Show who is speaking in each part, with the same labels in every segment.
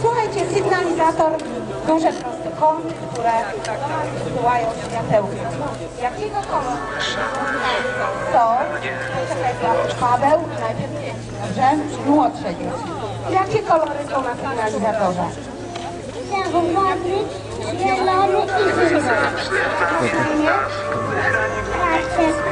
Speaker 1: Słuchajcie, sygnalizator, duże proste kąty, które wysyłają światełka. Jakiego koloru są? Czekaj, Paweł, najpierw dobrze? Młodsze dzieci. Jakie kolory są na sygnalizatorze?
Speaker 2: Czerwony, zielony i zimny.
Speaker 1: Fajnie?
Speaker 3: Tak,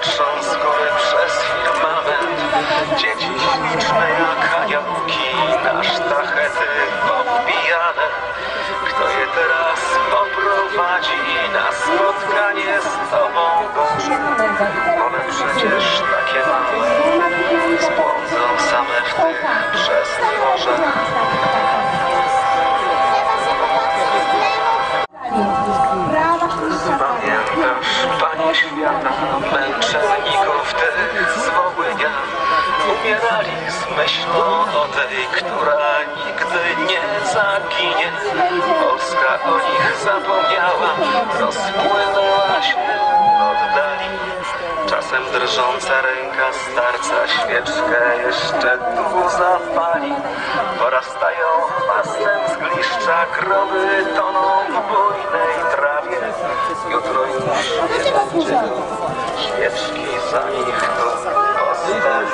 Speaker 3: potrząskowe przez firmament. Dzieci liczne jak aniołki na sztachety podbijane. Kto je teraz poprowadzi na spotkanie z Tobą Boże? One przecież takie małe Spłodzą same w tych przestworzach ośmiana męczarni wtedy zwołynia Umierali z myślą o tej, która nigdy nie zaginie. Polska o nich zapomniała, rozpłynęła się oddali. Czasem drżąca ręka starca świeczkę jeszcze tu zapali. Porastają chwastem z gliszcza, krowy toną w bujnej trawie. Jutro już
Speaker 1: nie będzie
Speaker 3: świeczki za nich tu
Speaker 1: postali.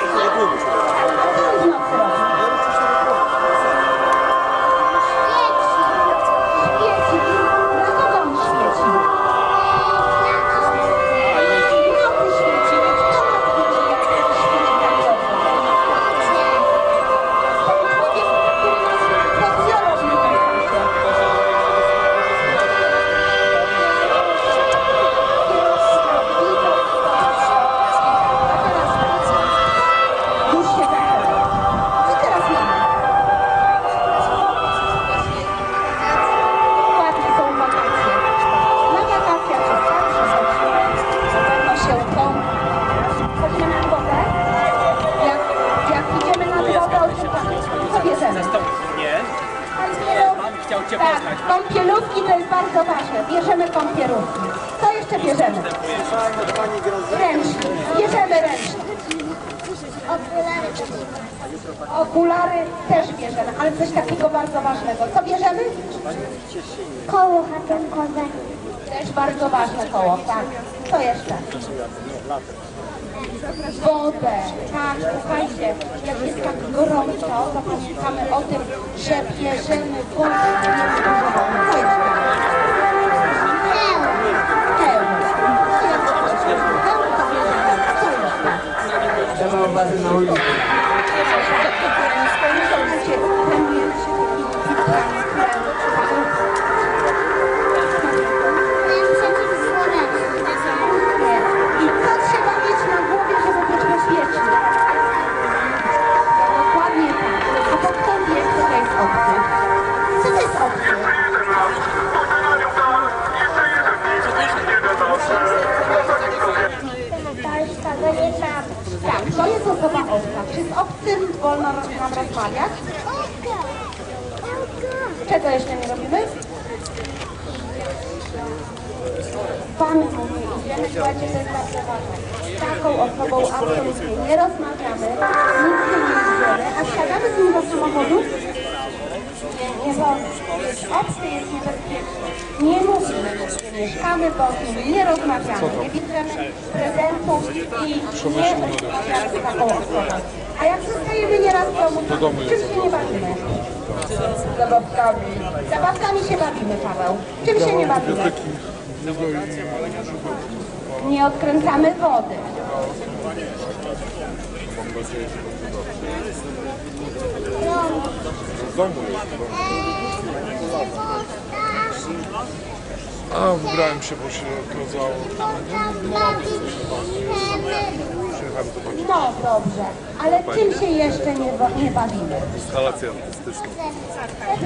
Speaker 1: Jeszcze
Speaker 2: nie,
Speaker 1: nie bawimy?
Speaker 4: instalację artystyczną.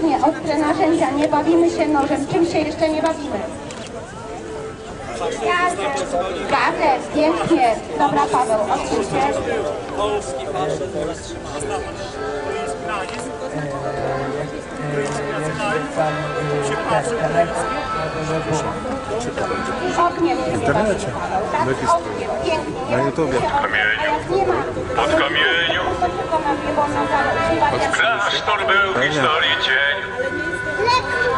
Speaker 1: Nie, ostre narzędzia, nie bawimy się nożem. Czym się jeszcze nie bawimy? Gazem. Pięknie. Dobra Paweł, oczywiście. Ogniem się Paweł, tak?
Speaker 4: W
Speaker 1: pięknie.
Speaker 4: Na YouTubie.
Speaker 1: Kamieniu.
Speaker 5: Pod kamieniu
Speaker 1: wolno zabrać.
Speaker 5: klasztor był w historii cień,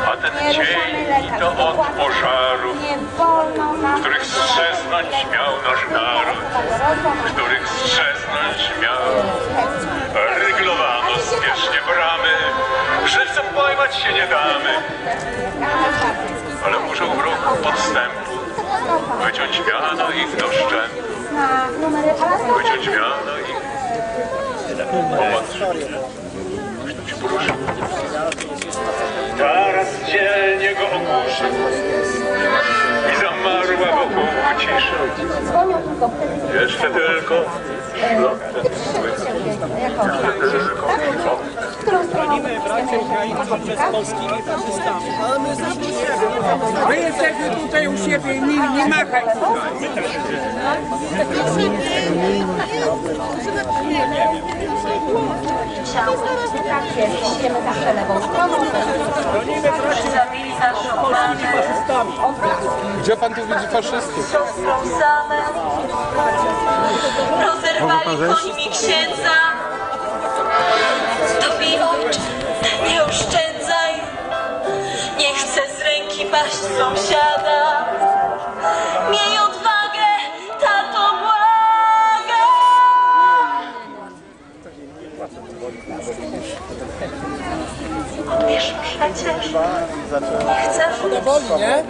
Speaker 5: a ten cień to od pożarów, których strzeznąć miał nasz naród, których strzeznąć miał. Ryglowano spiesznie bramy, pojmać się nie damy, ale muszą w ruchu podstępu wyciąć miano ich do szczętu, wyciąć miano ich. Popatrz, ktoś tam się poruszył. Zaraz dzielnie go ogłuszy wokół cisza.
Speaker 1: Dzwonią tylko wtedy,
Speaker 5: Jeszcze tylko szlok ten słychać.
Speaker 1: jako tak? W którą stroną
Speaker 6: My jesteśmy tutaj u siebie, nie, nie machaj tutaj.
Speaker 1: Tak jest, idziemy zawsze lewą stroną.
Speaker 4: Gdzie pan tu widzi faszystów?
Speaker 7: Rozerwali końmi księdza. Tobie nie oszczędzaj. Nie chcę z ręki paść sąsiada. Miej Odbierz przecież. Nie chcesz?
Speaker 6: Woli, nie?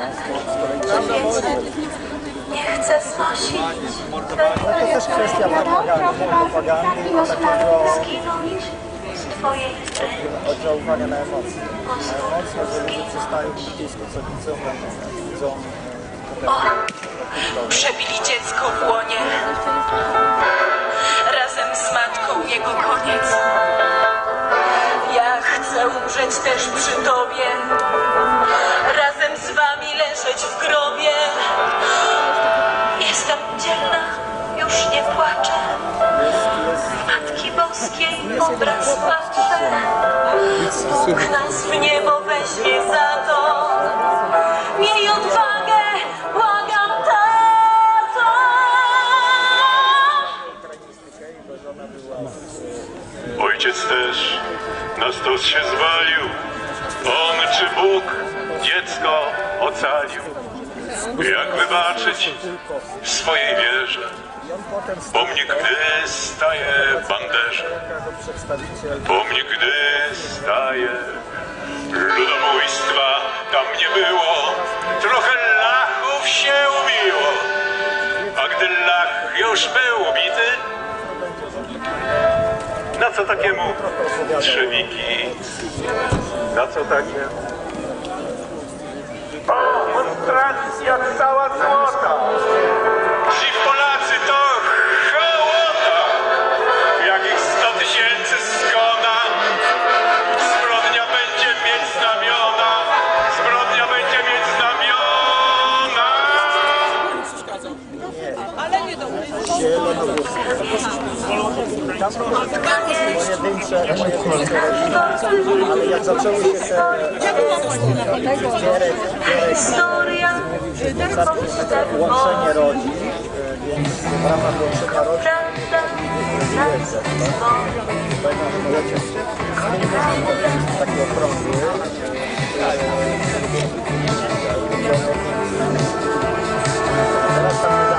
Speaker 7: Nie chcę znosić.
Speaker 1: To też kwestia propagandy.
Speaker 7: Zginąć z twojej
Speaker 8: oddziaływania na emocje.
Speaker 7: Mocno
Speaker 8: Emocje, że ludzie przestają być co widzą,
Speaker 7: O, przebili dziecko w łonie. Razem z matką jego koniec. Chcę umrzeć też przy tobie. Razem z wami leżeć w grobie. Jestem dzielna, już nie płaczę. Matki Boskiej obraz patrzę. Bóg nas w niebo weźmie za to. Miej odwagę, błagam tato.
Speaker 5: Ojciec też na stos się zwalił. On czy Bóg dziecko ocalił. Jak wybaczyć swojej wierze? Pomnik, gdy staje banderze. Pomnik, gdy staje ludobójstwa tam nie było. Trochę lachów się ubiło. A gdy lach już był ubity, na co takiemu trzewiki? Na co takie? O, monstracja cała złota!
Speaker 8: Tam pojedyncze, pojedyncze ale jak zaczęły się te gierek, gierek, łączenie rodzin, więc w ramach łączenia rodzin
Speaker 7: prawda
Speaker 8: ojciec taki okrągły, teraz tam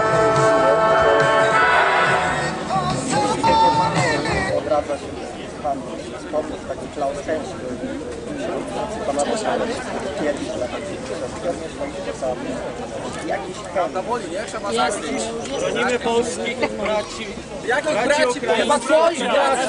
Speaker 8: odradza się pan sposób taki Klaus Hensch, pana Boskala, kiedyś dla Kiernie swoich czasami, jakiś chemik,
Speaker 6: Bronimy polskich braci. Jakich braci? Chyba twoich braci.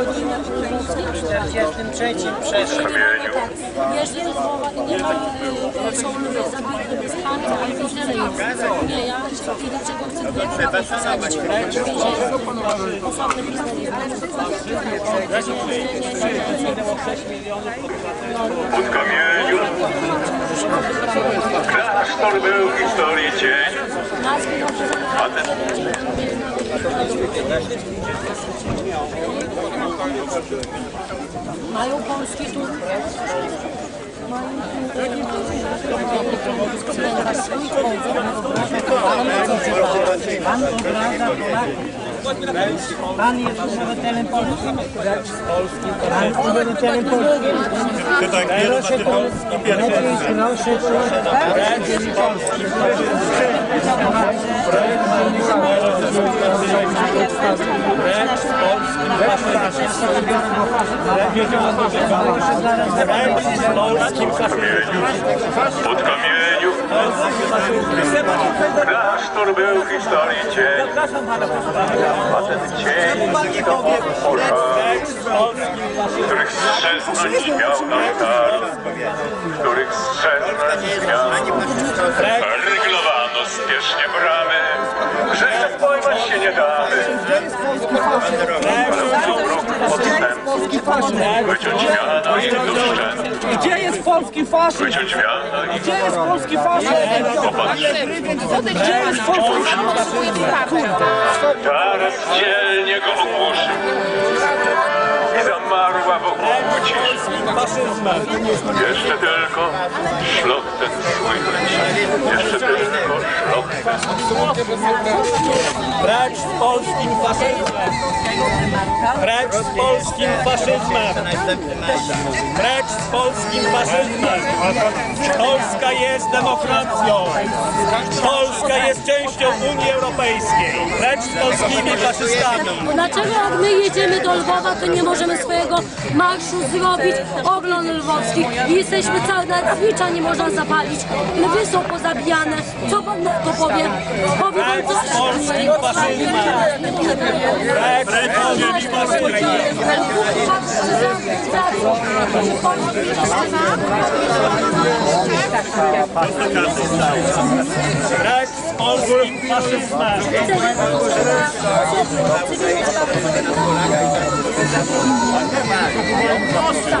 Speaker 6: Bando!
Speaker 5: Kamieniu.
Speaker 9: Jeżeli mowa nie ma, y, są ludzie bez ale to źle jest. Nie, ja i dlaczego chcę biegać, posadzić w więzieniu. Osobny biznes, ale
Speaker 5: Pod kamieniu. Klasztor był w historii cień. A ten
Speaker 9: mają polski tu.
Speaker 10: Pan jest obywatelem polskim? Pan jest obywatelem polskim? Proszę, lepiej proszę, proszę, tak?
Speaker 5: Pod kamieniu. Klasztor był historii cień. A ten cień to pożar, których strzeznąć miał nasz naród, których strzeznąć miał. Ryglowano spiesznie bramy, że pojmać się nie damy. Ale udział roku podstępu, wyciąć miano i duszczęt,
Speaker 11: Gdzie jest polski faszyzm?
Speaker 5: wyciąć miano i
Speaker 11: Gdzie jest polski faszyzm?
Speaker 5: popatrz.
Speaker 11: Gdzie jest polski
Speaker 5: Zaraz dzielnie go ogłuszył i zamarła wokół ciszy. Jeszcze tylko szlok ten słychać, jeszcze tylko szlok ten.
Speaker 10: Precz z polskim faszyzmem! Precz z polskim faszyzmem! Precz z polskim faszyzmem! Polska jest demokracją! Polska jest częścią Unii Europejskiej! Precz z polskimi faszystami!
Speaker 9: Dlaczego jak my jedziemy do Lwowa, to nie możemy swojego marszu zrobić, ogląd lwowski i jesteśmy całe, nawet znicza nie można zapalić. Lwy są pozabijane. Co pan na to powie? Powie pan coś?
Speaker 10: Precz z polskim faszyzmem!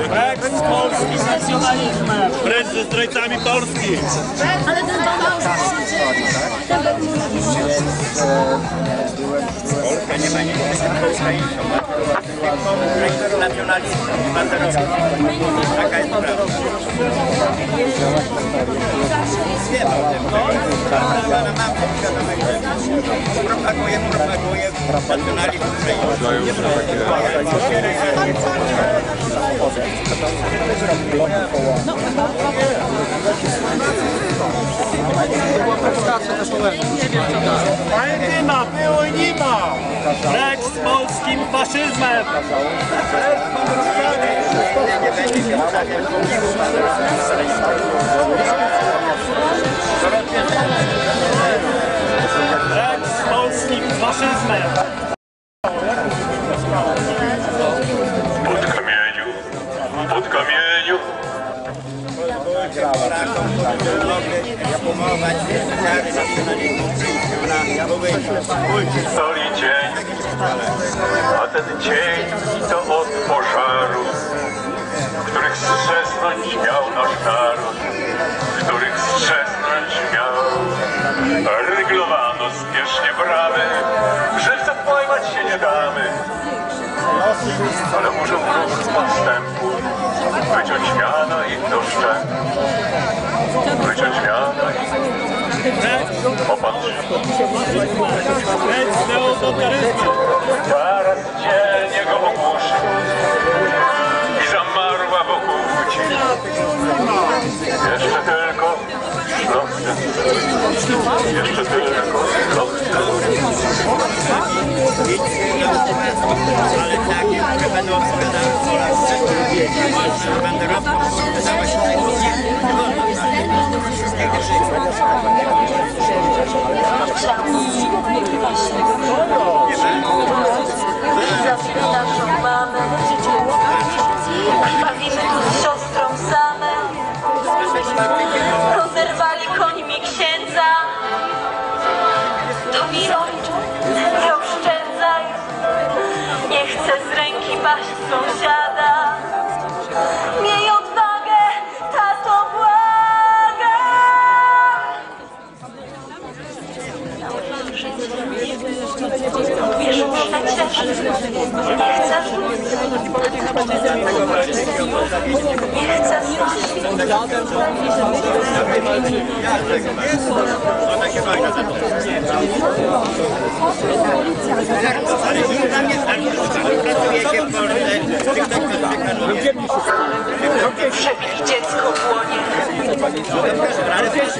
Speaker 10: Precz z polskim z nacjonalizmem! Precz ze zdrajcami Polski!
Speaker 9: Ale ten pan małżeństwo ten był
Speaker 8: Polska nie ma nic ukraińską. Nacjonalistą, banderowcą. Taka jest prawda. Wiem o tym. Ja mam świadomość, że propaguje, propaguje nacjonalizm ukraiński.
Speaker 10: Ale nie ma, było i nie ma! Precz z polskim faszyzmem! Precz z polskim faszyzmem!
Speaker 5: Pod kamieniu, pod kamieniu,
Speaker 8: Japomować wiary nacjonalizmu ukraińskiego na byłej
Speaker 5: historii cień, a ten cień to od pożaru, których strzeznąć miał nasz naród, których strzeznąć miał. Ryglowano spiesznie bramy, i popatrz.
Speaker 10: Precz z neototaryzmem!
Speaker 5: Zaraz dzielnie go ogłuszy i zamarła wokół Jeszcze tylko chwilowcie. Jeszcze tylko chwilowcie.
Speaker 12: Ale takie, które będą odpowiadały się najmniej
Speaker 7: Zabili naszą mamę. Bawimy tu z siostrą same. Rozerwali końmi księdza. To mi oszczędzaj. Nie chcę z ręki paść sąsiada. Przebić dziecko w łonie.
Speaker 12: Ale wiesz.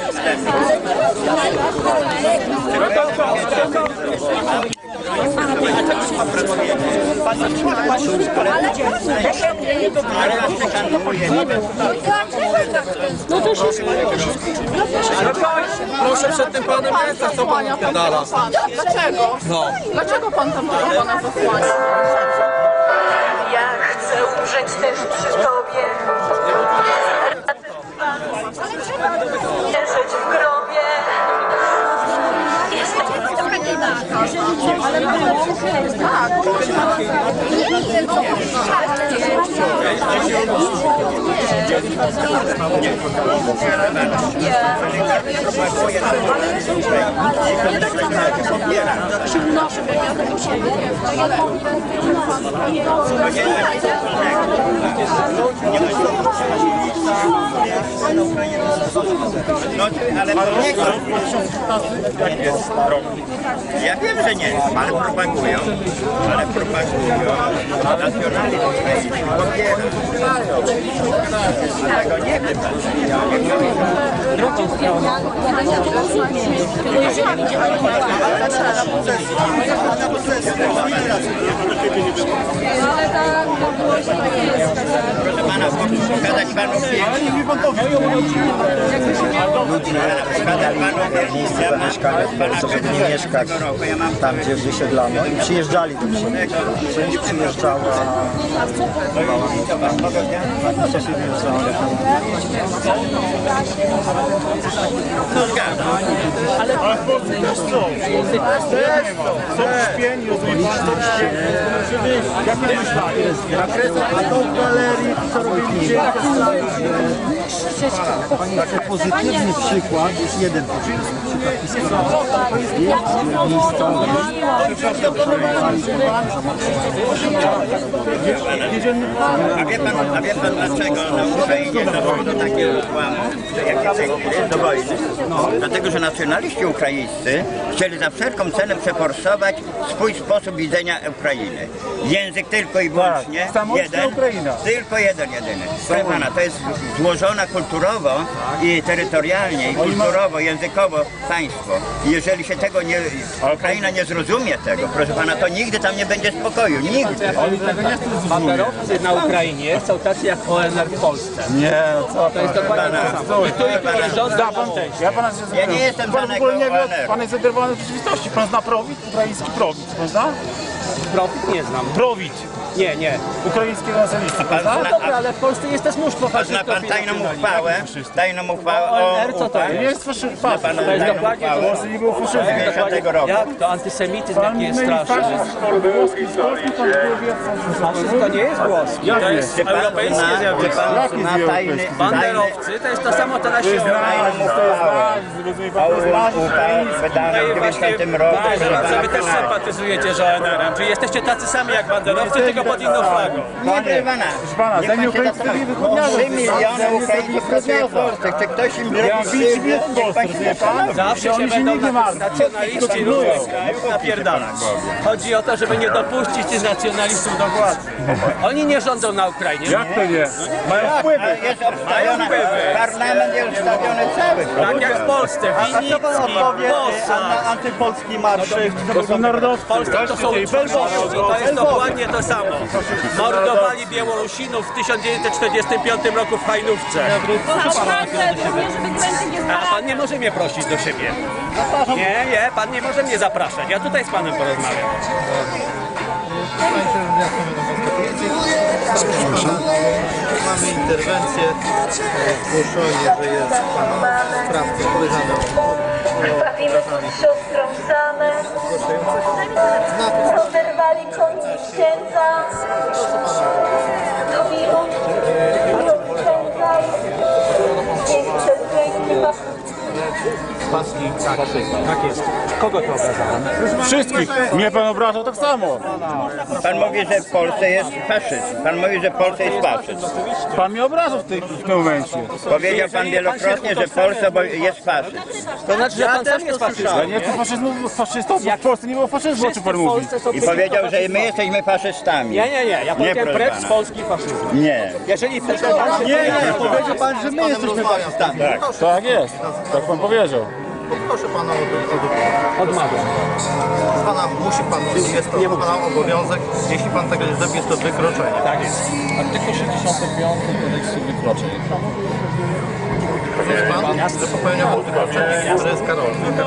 Speaker 13: No to się
Speaker 14: Proszę przed tym panem ręce, co pan odpowiadala.
Speaker 15: Dlaczego?
Speaker 14: No.
Speaker 15: Dlaczego pan tam pana zasłania?
Speaker 7: Ja chcę umrzeć też przy tobie. Leżeć w grobie. Jestem
Speaker 12: No, ale to nie Jak jest Ja wiem, że nie, ale propagują. Ale propagują nacjonalizm ukraiński. Popierają. Tego nie wiem. Proszę pana, pokazać panu zdjęcie. Pokazać panu
Speaker 8: miejsce zamieszkania w Polsce, nie mieszkać tam, gdzie wysiedlano i przyjeżdżali do mnie. Część przyjeżdżała Część wyjeżdżała
Speaker 16: Ale w Polsce też są. Śpieni, rozumiesz? Są śpieni. Jak nie myślałeś?
Speaker 8: A to w galerii, co robili Taki pozytywny przykład jest jeden pozytywny przykład.
Speaker 12: A wie pan, a wie pan dlaczego na Ukrainie doszło do takiego złamu, że jak jest do wojny? Dlatego, że nacjonaliści ukraińscy chcieli za wszelką cenę przeforsować swój sposób widzenia Ukrainy. Język tylko i wyłącznie jeden, tylko jeden, jedyny. Proszę pana, to jest złożona kulturowo i terytorialnie, i kulturowo, językowo państwo. I jeżeli się tego nie, Ukraina nie zrozumie tego, proszę pana, to nigdy tam nie będzie spokoju, nigdy.
Speaker 17: Banderowcy na Ukrainie są tacy jak ONR w Polsce.
Speaker 8: Nie, co
Speaker 17: To jest dokładnie to samo. I tu i tu rząd
Speaker 16: Da, pan, ja pana się
Speaker 12: Ja nie jestem
Speaker 16: pan w ogóle nie wie, pan jest zaderwany w rzeczywistości. Pan zna Prowid? Ukraiński Prowid, pan zna?
Speaker 17: profit nie znam.
Speaker 16: Prowid,
Speaker 17: Nie, nie.
Speaker 16: ukraińskiego nacjonalisty, pan
Speaker 17: No
Speaker 12: zna,
Speaker 17: dobra, ale w Polsce jest też mnóstwo
Speaker 12: a zna
Speaker 17: faszystów
Speaker 12: pan
Speaker 17: i
Speaker 12: tajną
Speaker 17: nacjonalistów.
Speaker 12: uchwałę? Tajną uchwałę o
Speaker 17: co to
Speaker 12: UPA?
Speaker 16: Nie jest faszyzm,
Speaker 12: pan
Speaker 17: To jest
Speaker 12: tajną
Speaker 17: dokładnie to.
Speaker 16: W
Speaker 12: uchwałę?
Speaker 16: Nie.
Speaker 12: 90 roku.
Speaker 17: Jak to antysemityzm jaki jest
Speaker 16: Pan
Speaker 17: straszny.
Speaker 16: faszyzm,
Speaker 17: to nie jest włoski, to jest
Speaker 12: Czy pan
Speaker 17: europejskie
Speaker 12: zna, czy
Speaker 17: zjawisko.
Speaker 12: pan
Speaker 16: Jaki
Speaker 12: zna
Speaker 16: jest
Speaker 12: tajny,
Speaker 16: europejski?
Speaker 12: tajny
Speaker 17: Banderowcy to jest to samo co nasi
Speaker 16: To jest nasz, to jest nasz, rozumie pan, to jest nasz
Speaker 12: UPA wydany w 90 roku. Proszę
Speaker 17: Banderowcy,
Speaker 12: pana,
Speaker 17: wy też sympatyzujecie z ONR-em. Czy jesteście tacy sami jak banderowcy, tylko
Speaker 10: tylko pod inną flagą.
Speaker 12: Nie, proszę pana.
Speaker 16: Proszę pana, za nie nie wychodniają.
Speaker 12: Trzy miliony Ukraińców pracuje w Polsce. Czy ktoś im
Speaker 16: widzi
Speaker 12: krzywdę? Niech pan się
Speaker 16: pan?
Speaker 12: zastanowi.
Speaker 10: Zawsze się będą nacjonaliści różnych krajów napierdalać. Chodzi o to, żeby nie dopuścić tych nacjonalistów do władzy. Oni nie rządzą na Ukrainie.
Speaker 16: Jak to nie? Mają wpływy.
Speaker 12: Ale jest obstawiony, parlament jest ustawiony cały.
Speaker 10: Tak jak w Polsce, Winnicki, Bosa.
Speaker 16: antypolski marsz? To są narodowcy.
Speaker 10: W Polsce to są Belwosi, to jest dokładnie to samo. Mordowali Białorusinów w 1945 roku w Hajnówce. A pan nie może mnie prosić do siebie. Nie, nie, pan nie może mnie zapraszać. Ja tutaj z panem porozmawiam.
Speaker 4: Mamy interwencję, zgłoszenie, że jest pan sprawca podejrzany
Speaker 7: Krwawimy pod siostrą same. Oderwali koniec księdza.
Speaker 10: Paski, tak, tak jest. Kogo to obrażałem?
Speaker 16: Wszystkich. Mnie pan obrażał tak samo.
Speaker 12: Pan mówi, że w Polsce jest faszyzm. Pan mówi, że w Polsce jest faszyzm.
Speaker 16: Pan mnie obrażał w, tej, w tym momencie.
Speaker 12: Powiedział pan wielokrotnie, że w Polsce bo- jest faszyzm.
Speaker 10: To znaczy, że pan sam jest
Speaker 16: Ja
Speaker 10: faszystą.
Speaker 16: nie chcę faszyzmu, faszystą, bo w Polsce nie było faszyzmu, o czym pan mówi.
Speaker 12: I powiedział, że my jesteśmy faszystami.
Speaker 10: Nie, nie, nie. Ja powiedziałem
Speaker 12: proszę
Speaker 10: precz
Speaker 12: pana.
Speaker 10: z polskim faszyzmem.
Speaker 12: Nie.
Speaker 10: Jeżeli chcesz
Speaker 16: Nie, nie, powiedział pan, że my jesteśmy faszystami. Tak jest, tak pan powiedział.
Speaker 4: Proszę pana o
Speaker 10: Odmawiam.
Speaker 4: Pana musi pan, jest to pana obowiązek. Jeśli pan tego nie zrobi, jest to wykroczenie.
Speaker 10: Tak jest.
Speaker 4: Artykuł 65 kodeksu wykroczeń. Rozumie pan, że popełniał pan wykroczenie, które jest karalne.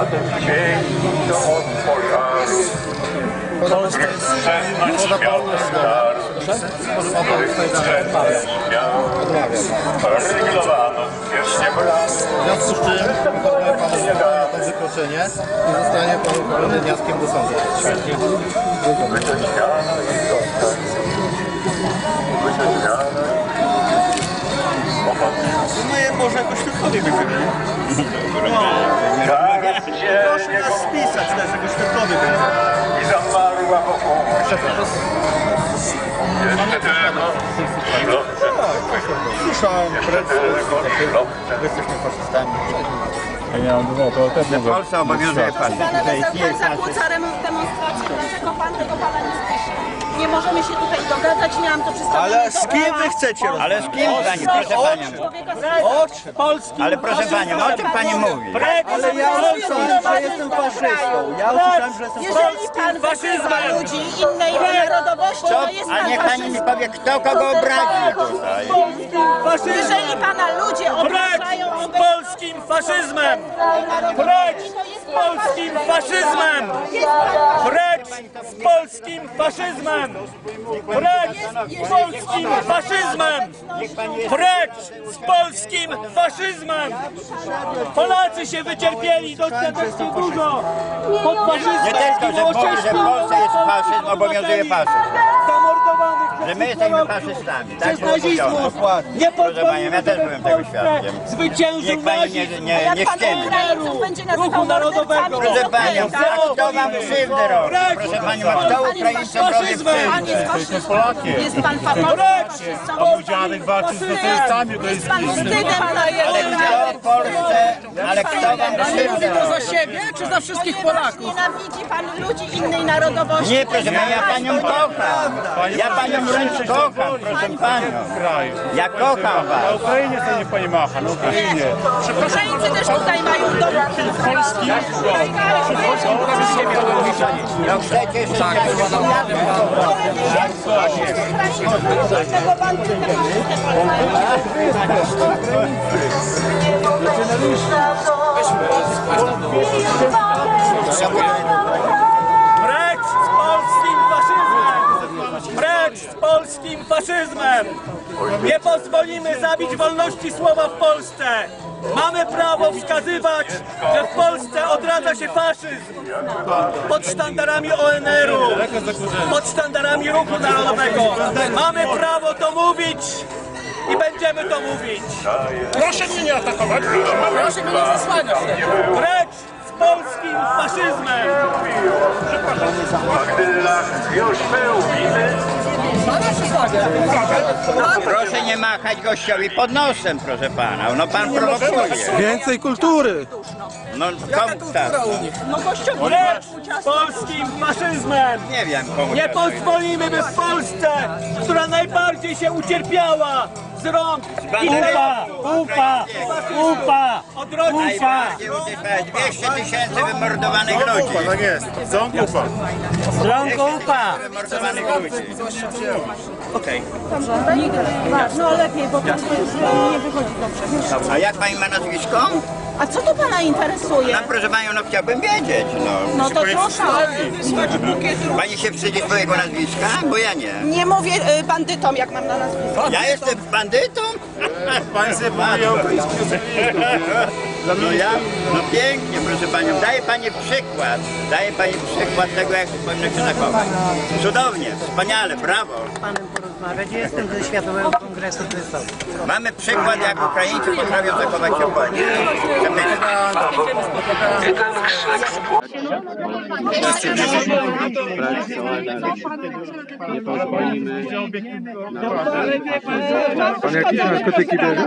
Speaker 5: A ten dzień to od pożaru. Wstrzętność miał star.
Speaker 4: Może pan to jest
Speaker 5: Reglowano wiecznie brak.
Speaker 4: W związku z czym informuję panu, że popełnia pan wykroczenie i zostanie pan ukarany wnioskiem do sądu. No może jakoś świadkowie wygrali.
Speaker 5: Tak, gdzie jego
Speaker 4: spisać, też jakoś świadkowie
Speaker 5: i zamarła wokół Jeszcze tylko szlotce.
Speaker 4: Słyszałem,
Speaker 5: Jeszcze tylko szlotce.
Speaker 4: jesteśmy faszystami.
Speaker 16: Ja nie mam no, to też
Speaker 12: W Polsce obowiązuje jest
Speaker 6: Pan zakłóca demonstrację. Dlaczego pan tego pana nie słyszy? Nie możemy się tutaj dogadać, miałam to przedstawione.
Speaker 4: Ale z kim wy chcecie
Speaker 12: Ale z kim pani, proszę panią?
Speaker 6: Człowieka
Speaker 10: Ocz Polski.
Speaker 12: Ale proszę panią, o czym pani mówi?
Speaker 4: Ale ja usłyszałem, że jestem faszystą. Ja usłyszałem, że jestem
Speaker 6: Jeżeli pan wyzywa ludzi innej narodowości, to jest
Speaker 12: A
Speaker 6: pan
Speaker 12: niech pani mi powie, kto kogo obrazi tutaj.
Speaker 6: Jeżeli pana ludzie obrażają
Speaker 10: polskim faszyzmem! Precz z polskim faszyzmem! Precz z polskim faszyzmem! Precz z polskim faszyzmem! Precz z polskim faszyzmem! Polacy się wycierpieli dostatecznie dużo! Pod
Speaker 12: Nie
Speaker 10: faszyzmem
Speaker 12: tylko, że że w Polsce jest faszyzm, obowiązuje faszyzm. Że my jesteśmy faszystami. Tak
Speaker 10: przez
Speaker 12: było.
Speaker 10: Nie
Speaker 12: Proszę panią, ja też byłem tego świadkiem.
Speaker 10: zwyciężył
Speaker 12: Niech pani nie, nie, nie
Speaker 6: nazywał
Speaker 10: Ruchu Narodowego!
Speaker 12: Proszę panią, kto wam krzywdę robi? Proszę panią, a kto Ukraińcom robi
Speaker 6: Pan jest faszystą.
Speaker 16: Polakiem.
Speaker 6: Jest pan faszystą.
Speaker 16: A mój dziadek walczył z socjalistami, to jest
Speaker 6: Pan wstydem dla
Speaker 12: Ale kto Polsce, ale kto wam krzywdę robi?
Speaker 18: siebie czy za wszystkich Polaków?
Speaker 6: Nienawidzi pan ludzi innej narodowości.
Speaker 12: Nie, proszę pani, ja panią kocham. Ja panią wręcz kocham, proszę panią.
Speaker 16: kraju.
Speaker 12: Ja kocham
Speaker 16: Na
Speaker 12: was.
Speaker 16: Ukrainie sobie niech pani macha, na Ukrainie.
Speaker 6: Ukraińcy też tutaj mają dom. Polski.
Speaker 12: No chcecie jeszcze
Speaker 6: Tego bandytę
Speaker 10: Precz z polskim faszyzmem! Precz z polskim faszyzmem! Nie pozwolimy zabić wolności słowa w Polsce! Mamy prawo wskazywać, że w Polsce odradza się faszyzm pod sztandarami ONR-u, pod sztandarami Ruchu Narodowego. Mamy prawo to mówić i będziemy to mówić.
Speaker 16: Proszę mnie nie atakować, proszę mnie nie zasłaniać.
Speaker 10: Precz z polskim faszyzmem!
Speaker 5: Gdy las już był bity,
Speaker 12: Proszę nie machać gościowi pod nosem, proszę pana. No pan prowokuje.
Speaker 19: Więcej kultury!
Speaker 12: No komu tak?
Speaker 10: Precz z polskim faszyzmem!
Speaker 12: Nie wiem komu
Speaker 10: Nie
Speaker 12: tak
Speaker 10: pozwolimy, by w Polsce, która najbardziej się ucierpiała z rąk
Speaker 12: Upa,
Speaker 10: upa, upa!
Speaker 12: Najbardziej uciekać 200 tysięcy wymordowanych ludzi.
Speaker 19: Tak jest. Co? Ufa.
Speaker 10: Z rąk upa!
Speaker 12: Wymordowanych ludzi.
Speaker 6: No lepiej, bo to już nie wychodzi dobrze.
Speaker 12: A jak pani ma nazwisko?
Speaker 6: A co to pana interesuje?
Speaker 12: No proszę panią, no chciałbym wiedzieć, no.
Speaker 6: No to proszę.
Speaker 12: Pani się wstydzi swojego nazwiska? Bo ja nie.
Speaker 6: Nie mówię y, bandytom, jak mam na nazwisko.
Speaker 12: Ja jestem bandytą?
Speaker 19: Pan mówi o
Speaker 12: No ja, no pięknie, proszę panią. Daję pani przykład. Daję pani przykład tego, jak powinno się zachować. Cudownie, wspaniale, brawo.
Speaker 20: panem porozmawiać. Ja jestem ze Światowego Kongresu Krysowi.
Speaker 12: Mamy przykład, jak Ukraińcy potrafią zachować się w wojnie. Przemyśleć.
Speaker 19: Nie pozwolimy. Pan jakieś narkotyki bierze?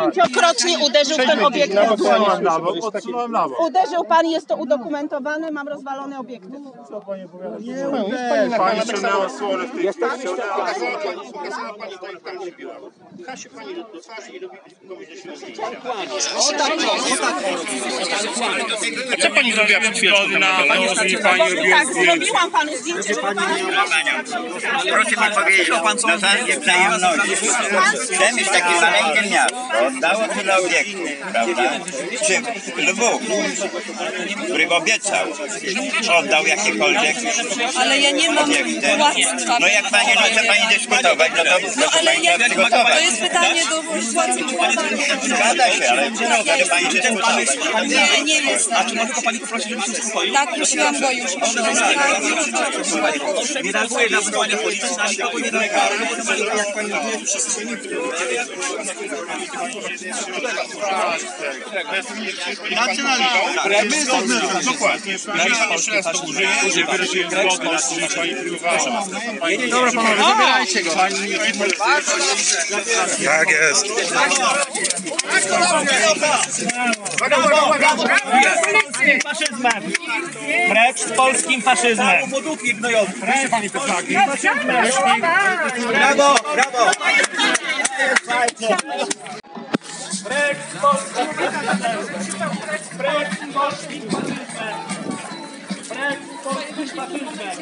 Speaker 6: Pięciokrotnie uderzył w ten obiekt. Uderzył pan, jest to udokumentowane, mam rozwalony obiektyw.
Speaker 19: Pani ściągnęła w tej
Speaker 4: Kasie pani do twarzy i robi komuś do środka.
Speaker 19: Co pani zrobiła przed chwilą? Pani, pani
Speaker 6: Tak, zrobiłam panu zdjęcie, żeby pan...
Speaker 12: Proszę mi powiedzieć, na zasadzie wzajemności. Przemyśl takie maleńkie miasto dało tyle obiektów, prawda? Czy Lwów, który obiecał, oddał jakiekolwiek
Speaker 7: Ale ja nie mam
Speaker 12: obiekty?
Speaker 7: władztwa.
Speaker 12: No jak pani, no chce pani dyskutować, no to
Speaker 7: No
Speaker 12: proszę
Speaker 7: ale
Speaker 12: pani przygotować.
Speaker 7: to jest pytanie do władzy
Speaker 12: Zgadza się, ale chce pani dyskutować.
Speaker 7: Nie, nie jest. A czy mogę go pani poprosić, żeby się uspokoił? Tak, prosiłam go już.
Speaker 10: Nie reaguje na wezwania policji, na nikogo nie reaguje.
Speaker 19: My jesteśmy dokładnie. Jeżeli pan jeszcze raz to użyje wyraźnie zgodę na to, że pani próbowała. Dobra panowie, zabierajcie go. Tak jest.
Speaker 10: polskim faszyzmem! Precz z polskim faszyzmem! Precz pani Petraki! Brawo, brawo! Precz z polskim faszyzmem! Precz z polskim faszyzmem! Precz z polskim faszyzmem!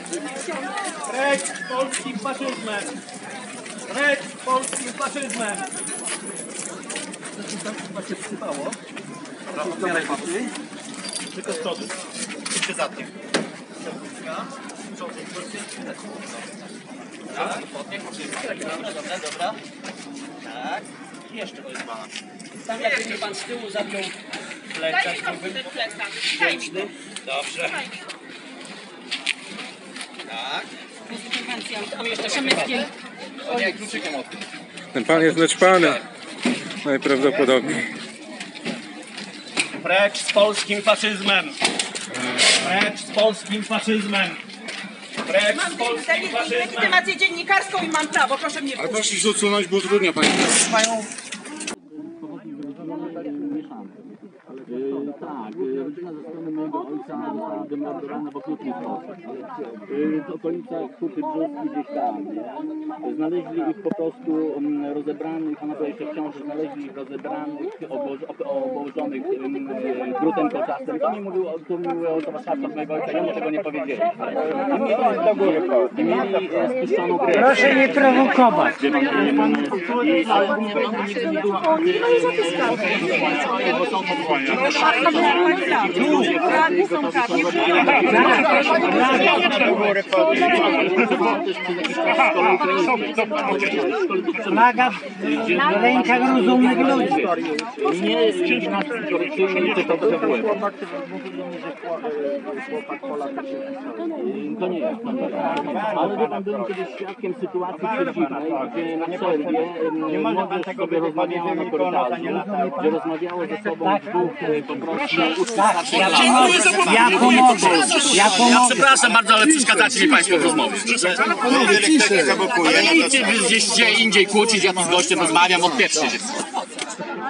Speaker 10: Precz z polskim faszyzmem! Precz z polskim faszyzmem! się przysypało. Otwieraj paty. Tylko z przodu. Jeszcze za tym. Tak, podniech, Dobra. Tak. Jeszcze to jest pana. Tam jakby pan z tyłu zapiął plecak. Piękny. Dobrze. Tak. Tam jeszcze przemyskiem. O nie, kluczykiem od.
Speaker 19: Ten pan jest naćpany. Najprawdopodobniej.
Speaker 10: Precz z polskim faszyzmem! Precz z polskim faszyzmem! Precz z polskim faszyzmem!
Speaker 6: Legitymację dziennikarską i mam prawo, proszę mnie
Speaker 19: Ale proszę się odsunąć, bo utrudnia pani.
Speaker 21: Tak, rodzina ze strony mojego ojca została demoralizowana w okrutny sposób. Y, W okolicach Huty Brzoski gdzieś tam? Znaleźli ich po prostu mm, rozebranych, ona była jeszcze w ciąży, znaleźli ich rozebranych, obłoż- ob- obłożonych mm, drutem kolczastym. To mi mówiło, to mi to warszawka mojego ojca, jemu tego nie powiedzieli. I mieli, i mieli e, spuszczoną krew.
Speaker 20: Proszę nie prowokować.
Speaker 21: Ale nie, nie
Speaker 6: No i zapiskamy.
Speaker 21: bo są podwołania.
Speaker 6: Radni są.
Speaker 20: Flaga w rękach rozumnych ludzi.
Speaker 21: Nie jest tylko WWF. To nie jest. to nie jest. Ale wie pan, byłem kiedyś świadkiem sytuacji przeciwnej, gdzie na przerwie młodzież sobie rozmawiała na korytarzu, gdzie rozmawiało ze sobą dwóch e, po prostu
Speaker 20: Tak, ja pomogę. Ja pomogę.
Speaker 22: Przepraszam bardzo, ale przeszkadzacie mi Państwo w rozmowie. Ale idźcie wy gdzieś gdzie indziej kłócić, ja tu z gościem rozmawiam, odpieprzcie się.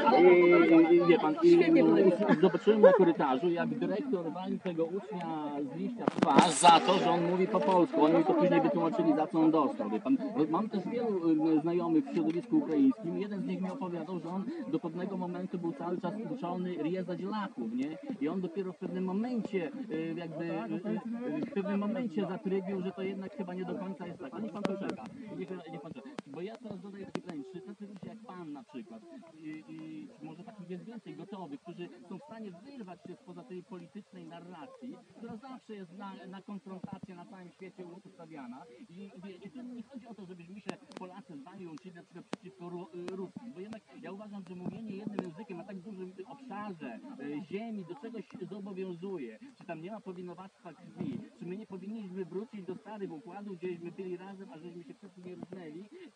Speaker 21: I, i wie pan, i, zobaczyłem na korytarzu, jak dyrektor wali tego ucznia z liścia twarz za to, że on mówi po polsku. Oni mi to później wytłumaczyli, za co on dostał. Wie pan, mam też wielu y, znajomych w środowisku ukraińskim. Jeden z nich mi opowiadał, że on do pewnego momentu był cały czas uczony riezać laków, nie? I on dopiero w pewnym momencie, y, jakby y, w pewnym momencie zatrybił, że to jednak chyba nie do końca jest tak. A niech pan poczeka. Niech, niech pan czeka. Bo ja teraz dodaję takie pytanie, czy tacy ludzie jak pan na przykład, i, i może takich jest więcej gotowych, którzy są w stanie wyrwać się spoza tej politycznej narracji, która zawsze jest na, na konfrontację na całym świecie ustawiana. I, i, i nie chodzi o to, żebyśmy się Polacy z wami łączyli na przykład przeciwko Ru, Ruskim, bo jednak ja uważam, że mówienie jednym językiem na tak dużym obszarze y, ziemi do czegoś zobowiązuje, czy tam nie ma powinowactwa krwi, czy my nie powinniśmy wrócić do starych układów, gdzieśmy byli razem, a żeśmy się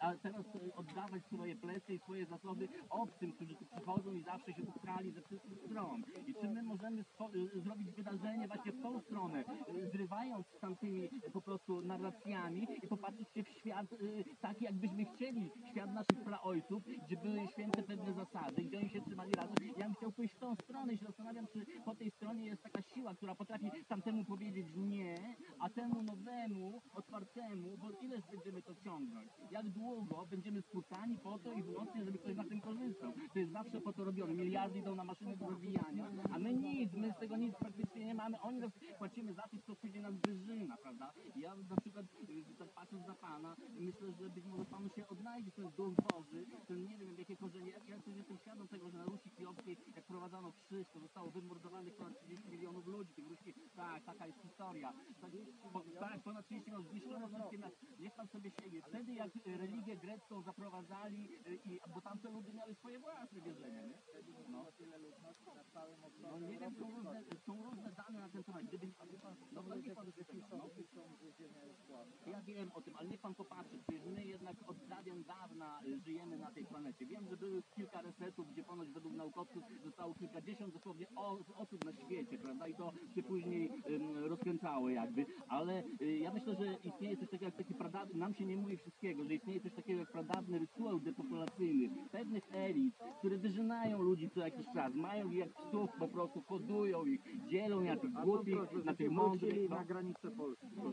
Speaker 21: a teraz oddawać swoje plecy i swoje zasoby obcym, którzy tu przychodzą i zawsze się upchali ze wszystkich stron. I czy my możemy spo- y, zrobić wydarzenie właśnie w tą stronę, y, zrywając z tamtymi y, po prostu narracjami i popatrzeć się w świat y, taki, jakbyśmy chcieli, świat naszych praojców, gdzie były święte pewne zasady, gdzie oni się trzymali razem. Ja bym chciał pójść w tą stronę i się zastanawiam, czy po tej stronie jest taka siła, która potrafi tamtemu powiedzieć nie, a temu nowemu, otwartemu, bo ileż będziemy to ciągnąć? Jak długo będziemy skłócani po to i wyłącznie, żeby ktoś na tym korzystał? To jest zawsze po to robione. Miliardy idą na maszyny do rozwijania, a my nic, my z tego nic praktycznie nie mamy. Oni nas płacimy za coś, co później nas wyżyna, prawda? Ja na przykład, tak patrząc na Pana, myślę, że być może Panu się odnajdzie ten duch Boży, ten nie wiem jakie korzenie. Ja, ja jestem świadom tego, że na Rusi Kijowskiej, jak prowadzono krzyż, to zostało wymordowanych ponad 30 milionów ludzi. Tych ruskich, tak, taka jest historia. Tak, po, tak ponad 30 milionów zniszczono wszystkie. Niech Pan sobie sięgnie. Wtedy jak religię grecką zaprowadzali, y, i, bo tamte ludy miały swoje własne wierzenia, nie? No. No nie wiem, są różne, są różne dane na ten temat. Gdyby no, no, no. Ja wiem o tym, ale niech pan popatrzy, przecież my jednak od dawien dawna y, żyjemy na tej planecie. Wiem, że były kilka resetów, gdzie ponoć według naukowców zostało kilkadziesiąt dosłownie osób na świecie, prawda? I to się później rozkręcało jakby, ale y, ja myślę, że istnieje coś takiego jak taki pradawny, nam się nie mówi wszystkiego, że istnieje coś takiego jak pradawny rytuał depopulacyjny pewnych elit, które wyżynają ludzi co jakiś czas, mają ich jak psów, po prostu hodują ich, dzielą tych głupich, na tych mądrych.
Speaker 8: na granicę Polski. Bo,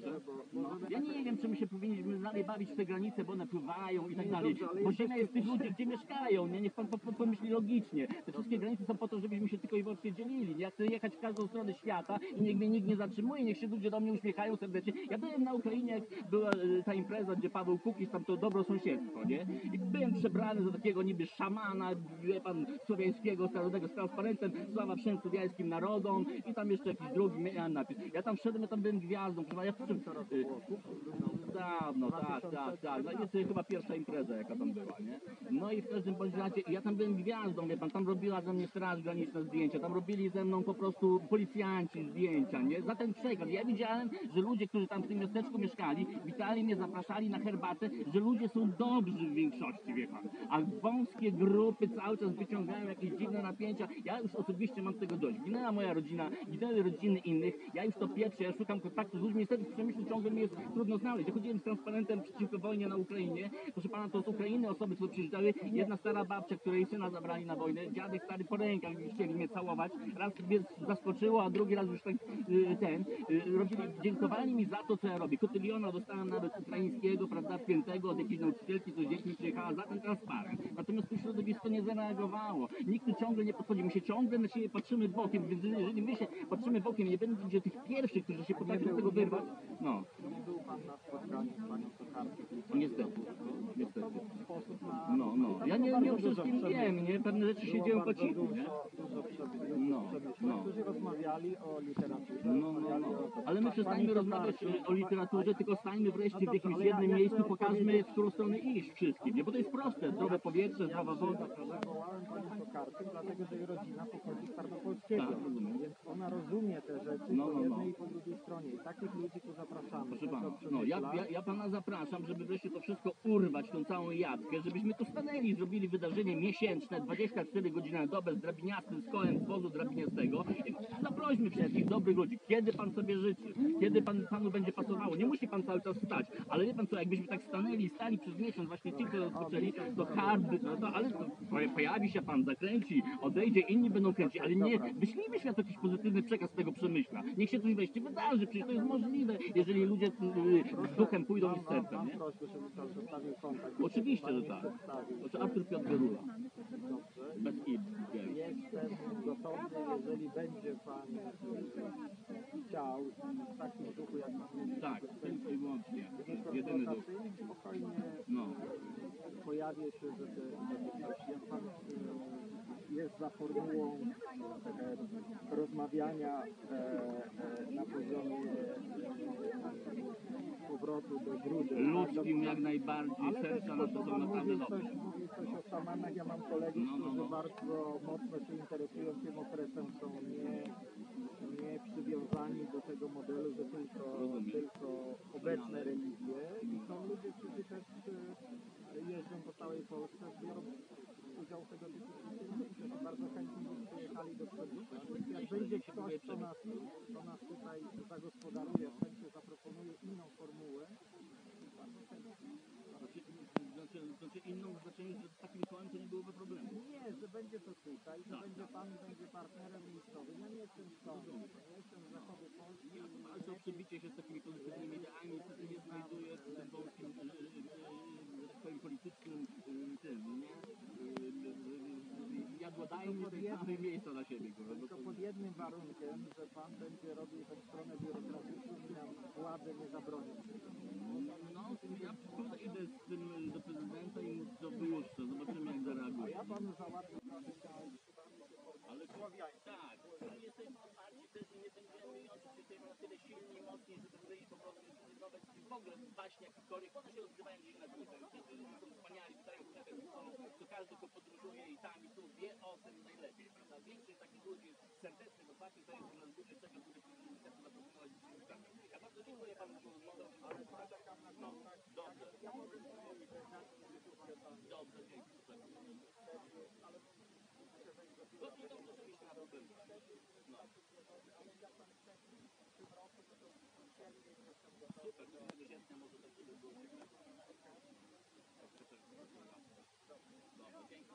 Speaker 21: No, ja nie wiem, czy my się powinniśmy dalej bawić w te granice, bo one pływają i tak dalej. Bo ziemia jest tych ludzi, gdzie mieszkają, nie? Niech pan po, po, pomyśli logicznie. Te wszystkie granice są po to, żebyśmy się tylko i wyłącznie dzielili. Ja chcę jechać w każdą stronę świata i niech mnie nikt nie zatrzymuje, niech się ludzie do mnie uśmiechają serdecznie. Ja byłem na Ukrainie, jak była e, ta impreza, gdzie Paweł Kukiz, tam to dobro sąsiedztwo, nie? I byłem przebrany za takiego niby szamana, wie pan, słowiańskiego, starodego, z transparentem, sława wszem słowiańskim narodom i tam jeszcze jakiś drugi miałem napis. Ja tam wszedłem, ja tam byłem gwiazdą, ja w czym Dawno, tak, tak, tak. No jest chyba pierwsza impreza, jaka tam była, nie? No i w każdym bądź razie, ja tam byłem gwiazdą, wie pan, tam robiła ze mnie straż graniczna zdjęcia, tam robili ze mną po prostu policjanci zdjęcia, nie? Za ten przekaz. Ja widziałem, że ludzie, którzy tam w tym miasteczku mieszkali, witali mnie, zapraszali na herbatę, że ludzie są dobrzy w większości, wie pan. A wąskie grupy cały czas wyciągają jakieś dziwne napięcia. Ja już osobiście mam tego dość. Ginęła moja rodzina, ginęły rodziny innych, ja już to pierwsze, ja szukam kontaktu z ludźmi, niestety w Przemyślu ciągle mi jest trudno znaleźć. Ja chodziłem z transparentem przeciwko wojnie na Ukrainie, proszę pana, to z Ukrainy osoby, które przyjeżdżały, jedna stara babcia, której syna zabrali na wojnę, dziadek stary po rękach chcieli mnie całować, raz mnie zaskoczyło, a drugi raz już tak y, ten, y, robili, dziękowali mi za to, co ja robię. Kotyliona dostałem nawet ukraińskiego, prawda, świętego od jakiejś nauczycielki, co z przyjechała za ten transparent. Natomiast to środowisko nie zareagowało. Nikt tu ciągle nie podchodzi. My się ciągle na siebie patrzymy bokiem, więc jeżeli my się patrzymy bokiem, nie będzie tych pierwszych, którzy się potrafią tego wyrwać, no.
Speaker 8: Nie był Pan na spotkaniu z Panią Tokarczyk
Speaker 21: Niestety. Niestety. No, no. Ja nie, nie o wszystkim wiem, nie? Pewne rzeczy się dzieją po cichu, nie? No, no.
Speaker 8: Rozmawiali o literaturze.
Speaker 21: No, no, no. Ale my przestańmy rozmawiać o literaturze, tylko stańmy wreszcie w jakimś jednym miejscu, pokażmy, w którą stronę iść wszystkim, nie? Bo to jest proste. Zdrowe powietrze, zdrowa woda.
Speaker 8: Zawołałem panią do karty, dlatego że jej rodzina pochodzi z Tarnopolskiego.
Speaker 21: Tak, rozumiem.
Speaker 8: Więc ona rozumie te rzeczy
Speaker 21: No,
Speaker 8: po
Speaker 21: no, no.
Speaker 8: jednej i po drugiej stronie. I takich ludzi tu zapraszamy.
Speaker 21: Proszę pana, no ja,
Speaker 8: Przemysla.
Speaker 21: Ja, pana zapraszam, żeby wreszcie to wszystko urwać, tą całą jadkę, żebyśmy tu stanęli, zrobili wydarzenie miesięczne, 24 godziny na dobę z drabiniastym, z kołem z wozu drabiniastego zaprośmy wszystkich dobrych ludzi, kiedy pan sobie życzy, kiedy pan, panu będzie pasowało. Nie musi pan cały czas stać, ale wie pan co, jakbyśmy tak stanęli stali przez miesiąc, właśnie ci, którzy rozpoczęli, to hard by, no to, ale to poja- pojawi się pan, zakręci, odejdzie, inni będą kręcić, ale nie, wyślijmy świat jakiś pozytywny przekaz tego przemyśla. Niech się coś wreszcie wydarzy, przecież to jest możliwe, jeżeli ludzie y, z duchem pójdą i z sercem,
Speaker 8: Mam
Speaker 21: nie?
Speaker 8: prośbę, żeby pan zostawił kontakt.
Speaker 21: Oczywiście, że tak. Znaczy Artur Piotr Gerula. Bez i.
Speaker 8: Jestem gotowy, jeżeli będzie pan chciał i w takim duchu jak pan mówi.
Speaker 21: Tak, tylko i wyłącznie. Jedyny duch.
Speaker 8: Spokojnie
Speaker 21: No.
Speaker 8: pojawię się, że te, że te coś, jak pan e, jest za formułą e, rozmawiania e, e, na poziomie e, powrotu do źródeł.
Speaker 21: Ludzkim jak najbardziej,
Speaker 8: Ale
Speaker 21: serca nasze są
Speaker 8: pan
Speaker 21: naprawdę dobre.
Speaker 8: coś, mówi coś o szamanach. Ja mam kolegów,
Speaker 21: No, no,
Speaker 8: którzy
Speaker 21: no.
Speaker 8: bardzo mocno się interesują tym okresem, są nie, nie przywiązani do tego modelu, że tylko, tylko obecne religie. I są ludzie, którzy też e, jeżdżą po całej Polsce, biorą udział w tego typu przedsięwzięciach. Bardzo chętnie przyjechali do Przemysła. Jak będzie ktoś, kto nas, kto nas tutaj zagospodaruje, sensie zaproponuje inną formułę, bardzo chętnie.
Speaker 21: Znaczy, znaczy, znaczy inną w znaczeniu, że z takim słowem to nie byłoby problemu.
Speaker 8: Nie, że będzie to tutaj, że
Speaker 21: Tak,
Speaker 8: będzie pan będzie partnerem miejscowym. Ja nie jestem stąd, ja jestem z zachodu Polski.
Speaker 21: Ja tu walczę o przebicie się z takimi pozytywnymi ideami, niestety nie znajduję w tym wąskim, politycznym e, tym, nie? E, e, Jadłodajni tej samej miejsca dla siebie, kurwa,
Speaker 8: Tylko
Speaker 21: to-
Speaker 8: pod jednym warunkiem, że pan będzie robił tę stronę biurokratyczną i nam nie zabroni.
Speaker 21: No, ja tutaj idę z tym do prezydenta i to wyłuszczę. Zobaczymy jak zareaguje.
Speaker 8: Ja panu załatwię
Speaker 21: Ale tak, my jesteśmy otwarci też i nie będziemy i oczywiście na tyle silni i mocni, żeby wyjść po prostu w ogóle baśnie jakichkolwiek. One się odgrywają dzisiaj na górze. Są wspaniali, tutaj jak to każdy, kto podróżuje i tam i tu wie o tym najlepiej, prawda? Większość takich ludzi serdecznych, otwartych, to jest na górze tego, który chce zaproponować dziennikarzom. Ja bardzo dziękuję panu za rozmowę, ale czekam na no, dobrze. Dobrze, dzięki. Ale Dobrze, dobrze, oczywiście na problem. No. Super, to sierpnia może tak żeby było ciekawe. Dobra, dzięki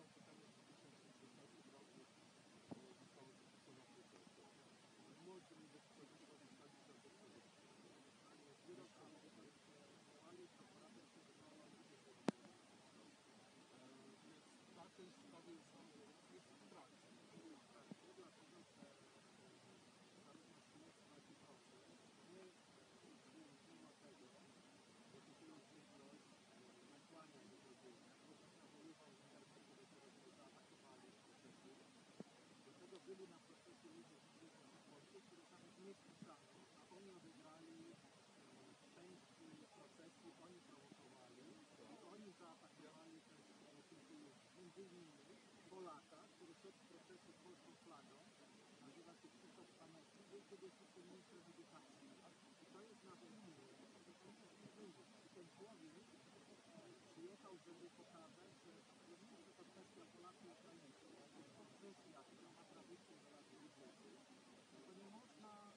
Speaker 19: Wyszło pytanie w 2016 roku zostało zapisane w procesie. Młodzi ludzie z Przewodniczący zostali zagospodarowani. Wyrok tam działali, to prawie się wydawało, że się Więc ta część sprawy są jest w trakcie. Jest w trakcie, dlatego że zarówno śledztwo, jak i proces nie mimo tego, że kupując większość nakłania do tego, proces nawoływał Zingarskiego do tego, żeby zaatakowali procesy. Do tego byli na procesie ludzie z Grzegorza Zachodzie, których nawet nie wpisano, a oni odegrali części procesu, oni prowokowali i oni zaatakowali też innymi Polaka, który szedł z procesu z polską flagą, nazywa się Krzysztof Stanowski, był kiedyś wiceministrem edukacji i to jest że to jest wyżej. I ten człowiek przyjechał, żeby pokazać, że nie że to kwestia Polaków i Ukraińców, jest to kwestia, która ma tradycję do lat 20. To nie można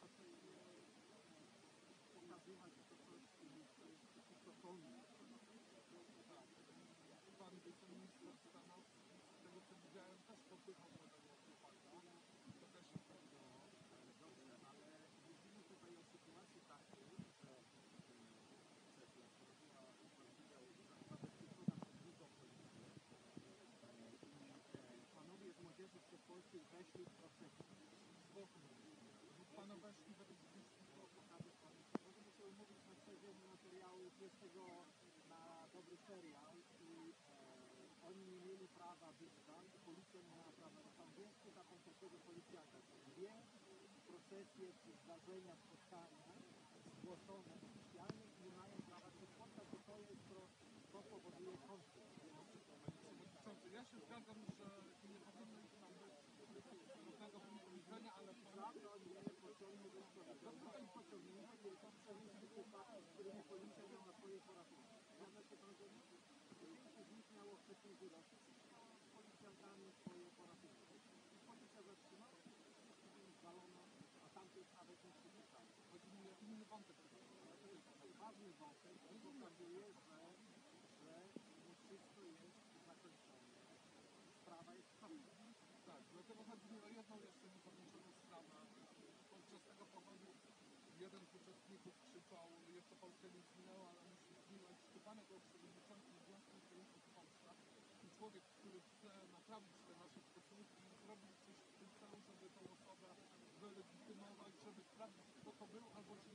Speaker 19: to sobie pokazywać, że to coś, co jest przeciwko Polsce.
Speaker 23: Materiału, jest tego na dobry serial e, oni nie mieli prawa być tam, policja nie miała prawa. To tam więc taką polskiego policjanta. Dwie procesje czy zdarzenia, spotkania zgłoszone oficjalnie i nie mają prawa się spotkać, bo to jest to, to powoduje konflikt.
Speaker 19: Ja się zgadzam, że nie powinno ich tam być żadnego powiedzenia, ale
Speaker 23: Prawda nie pociągnie do Dlaczego ich pociągnięto? Tylko przenieśli chłopaków, z którymi policja miała swoje porachunki. Zgadza się pan, że miało wcześniej wyrosły z policjantami swoje. I policja zatrzymała zwalono, a tamtych nawet nie przypuszczali.
Speaker 19: chodzi mi o inny wątek.
Speaker 23: To jest ważny wątek i pokazuje, że, że nie wszystko jest zakończone. Sprawa jest trudna.
Speaker 19: Tak, dlatego chodzi mi o jedną jeszcze niezakończoną sprawę. Podczas tego pochodu jeden z uczestników krzyczał, jeszcze Polska nie zginęła, ale musi zginąć. Pytano go o przewodniczący Związku Ukraińców w Polsce. I człowiek, który chce naprawić te nasze stosunki, zrobił coś w tym celu, żeby tą osobę wylegitymować, żeby sprawdzić, kto to był, albo czy,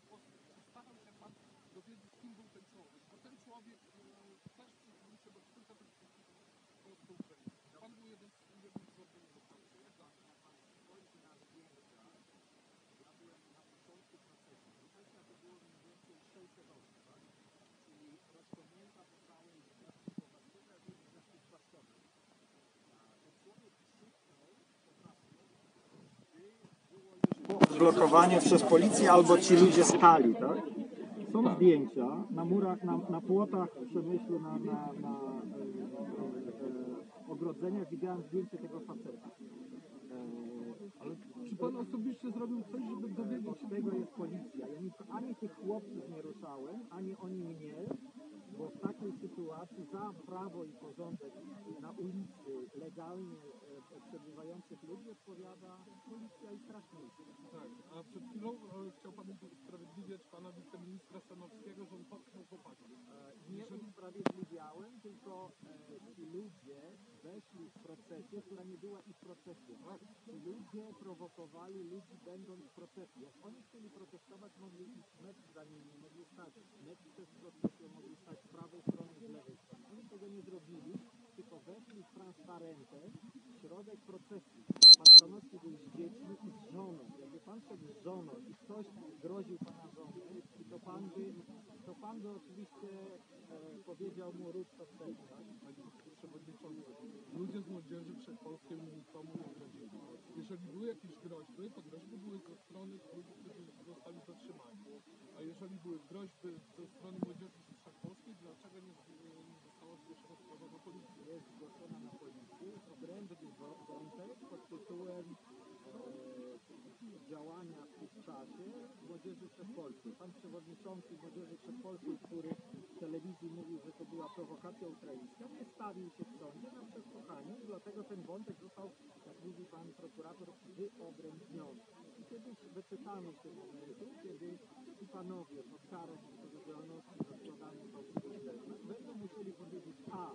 Speaker 19: starał się pan dowiedzieć, kim był ten człowiek. Bo ten człowiek e, też przyczynił się do kilka tych Polską Ukraińców. Pan był jeden z jednym z organizatorów.
Speaker 23: Ja byłem na początku procesu. Procesia to było mniej więcej 600 osób, tak? Czyli rozciągnięta po całej Słowacji, jak również na tych płaszczowni. Ten człowiek krzyknął po prostu, gdy
Speaker 8: Odblokowanie przez policję albo ci ludzie stali, tak? Są zdjęcia na murach, na, na płotach Przemyślu, na, na, na e, e, ogrodzeniach widziałem zdjęcie tego faceta.
Speaker 19: Ale czy pan osobiście zrobił coś, żeby dowiedzieć się
Speaker 8: tego jest policja. Ja nic, ani tych chłopców nie ruszałem, ani oni mnie, bo w takiej sytuacji za prawo i porządek na ulicy legalnie e, przebywających ludzi odpowiada policja i straż miejska.
Speaker 19: Tak, a przed chwilą e, chciał pan usprawiedliwiać pana wiceministra Stanowskiego, że on popchnął chłopaka.
Speaker 8: E, Nie usprawiedliwiałem, tylko e, ci ludzie weszli w procesję, która nie była ich procesją. Ci ludzie prowokowali ludzi będąc w procesie. Jak oni chcieli protestować, mogli iść metr za nimi, mogli stać metr przez procesję, mogli stać z prawej strony, z lewej strony. Oni tego nie zrobili, tylko weszli z transparentem w środek procesji. Pan Stanowski był z dziećmi i z żoną. Jakby pan szedł z żoną i ktoś groził pana żonie, to pan by, to pan by oczywiście e, powiedział mu rób to chcesz, tak?
Speaker 19: Panie przewodniczący, ludzie z młodzieży wszechpolskiej nikomu nie grozili. Jeżeli były jakieś groźby, to groźby były ze strony ludzi, którzy zostali zatrzymani. A jeżeli były groźby ze strony młodzieży wszechpolskiej, dlaczego nie, nie została zgłoszona sprawa do policji?
Speaker 8: Jest zgłoszona na policję, jest odrębny wo- wątek pod tytułem e, działania w tym czasie Młodzieży Wszechpolskiej. Pan przewodniczący Młodzieży Wszechpolskiej, który w telewizji mówił, że to była prowokacja ukraińska, nie stawił się w sądzie na przesłuchaniu i dlatego ten wątek został, jak mówi pan prokurator, wyodrębniony. I kiedyś wyczytamy się momentu, kiedy ci panowie pod karą odpowiedzialności za składanie fałszywych zeznań będą musieli powiedzieć a,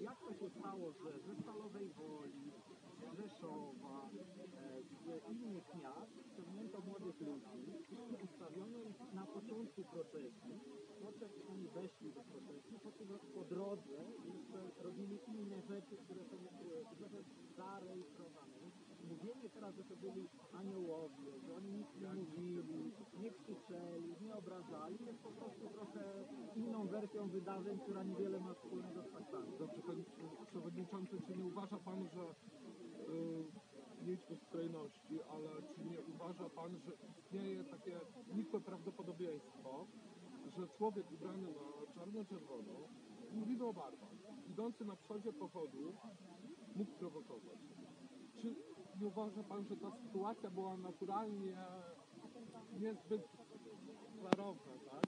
Speaker 8: jak to się stało, że ze Stalowej Woli, z Rzeszowa, e, z innych miast ściągnięto młodych ludzi i ustawiono ich na początku procesu, po czym oni weszli do procesu, po czym po drodze jeszcze robili inne rzeczy, które są e, trochę zarejestrowane. Więc Mówienie teraz, że to byli aniołowie, że oni nic nie mówili, nie krzyczeli, nie obrażali, jest po prostu trochę inną wersją wydarzeń, która niewiele ma wspólnego z faktami.
Speaker 19: Dobrze, panie przewodniczący, czy nie uważa pan, że y, nie idźmy w skrajności, ale czy nie uważa pan, że istnieje takie nikłe prawdopodobieństwo, że człowiek ubrany na czarno-czerwono, mówimy o barwach, idący na przodzie pochodu, mógł prowokować? Czy nie uważa pan, że ta sytuacja była naturalnie niezbyt klarowna, tak?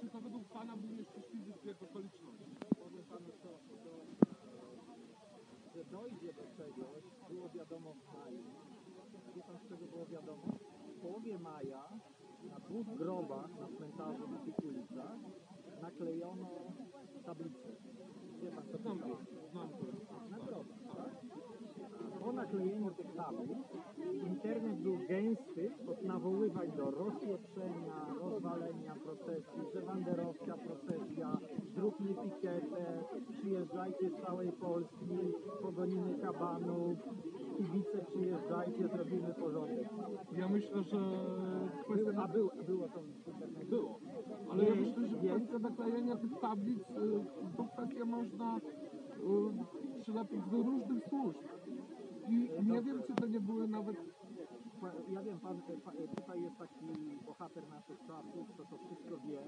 Speaker 19: Czy to, to według Pana był nieszczęśliwy zbieg okoliczności?
Speaker 8: Powiem panu do, że dojdzie do czegoś, było wiadomo w maju. Wie pan z czego było wiadomo? W połowie maja na dwóch grobach na cmentarzu na tych ulicach naklejono tablicę. Wie pan co to jest?
Speaker 19: Znam to.
Speaker 8: Na grobach, tak? A po internet był gęsty od nawoływań do rozpieprzenia, rozwalenia procesji, że wanderowska procesja, zróbmy pikietę, przyjeżdżajcie z całej Polski, pogonimy kabanów, kibice przyjeżdżajcie, zrobimy porządek.
Speaker 19: Ja myślę, że
Speaker 8: Był, a był, było to w
Speaker 19: było. Ale ja myślę, że kwestia naklejenia tych tablic, y, to kwestia można y, przylepić do różnych służb. I nie wiem, czy to nie były nawet
Speaker 8: Ja wiem, pan, pa, tutaj jest taki bohater naszych czasów, kto to wszystko wie.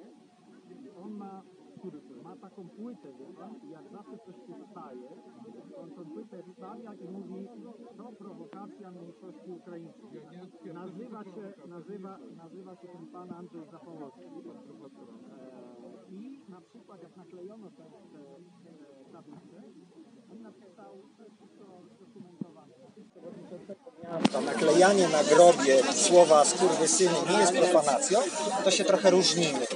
Speaker 8: On ma, ma taką płytę, wie pan, i jak zawsze coś się staje, on tą płytę wstawia i mówi, to prowokacja mniejszości ukraińskiej. Nazywa się, nazywa, nazywa się ten pan Andrzej Zapolowski. E, I na przykład jak naklejono tę tablicę, on napisał, wszystko dokumentowane. Miasta, naklejanie na grobie słowa skurwysyny nie jest profanacją, to się trochę różnimy.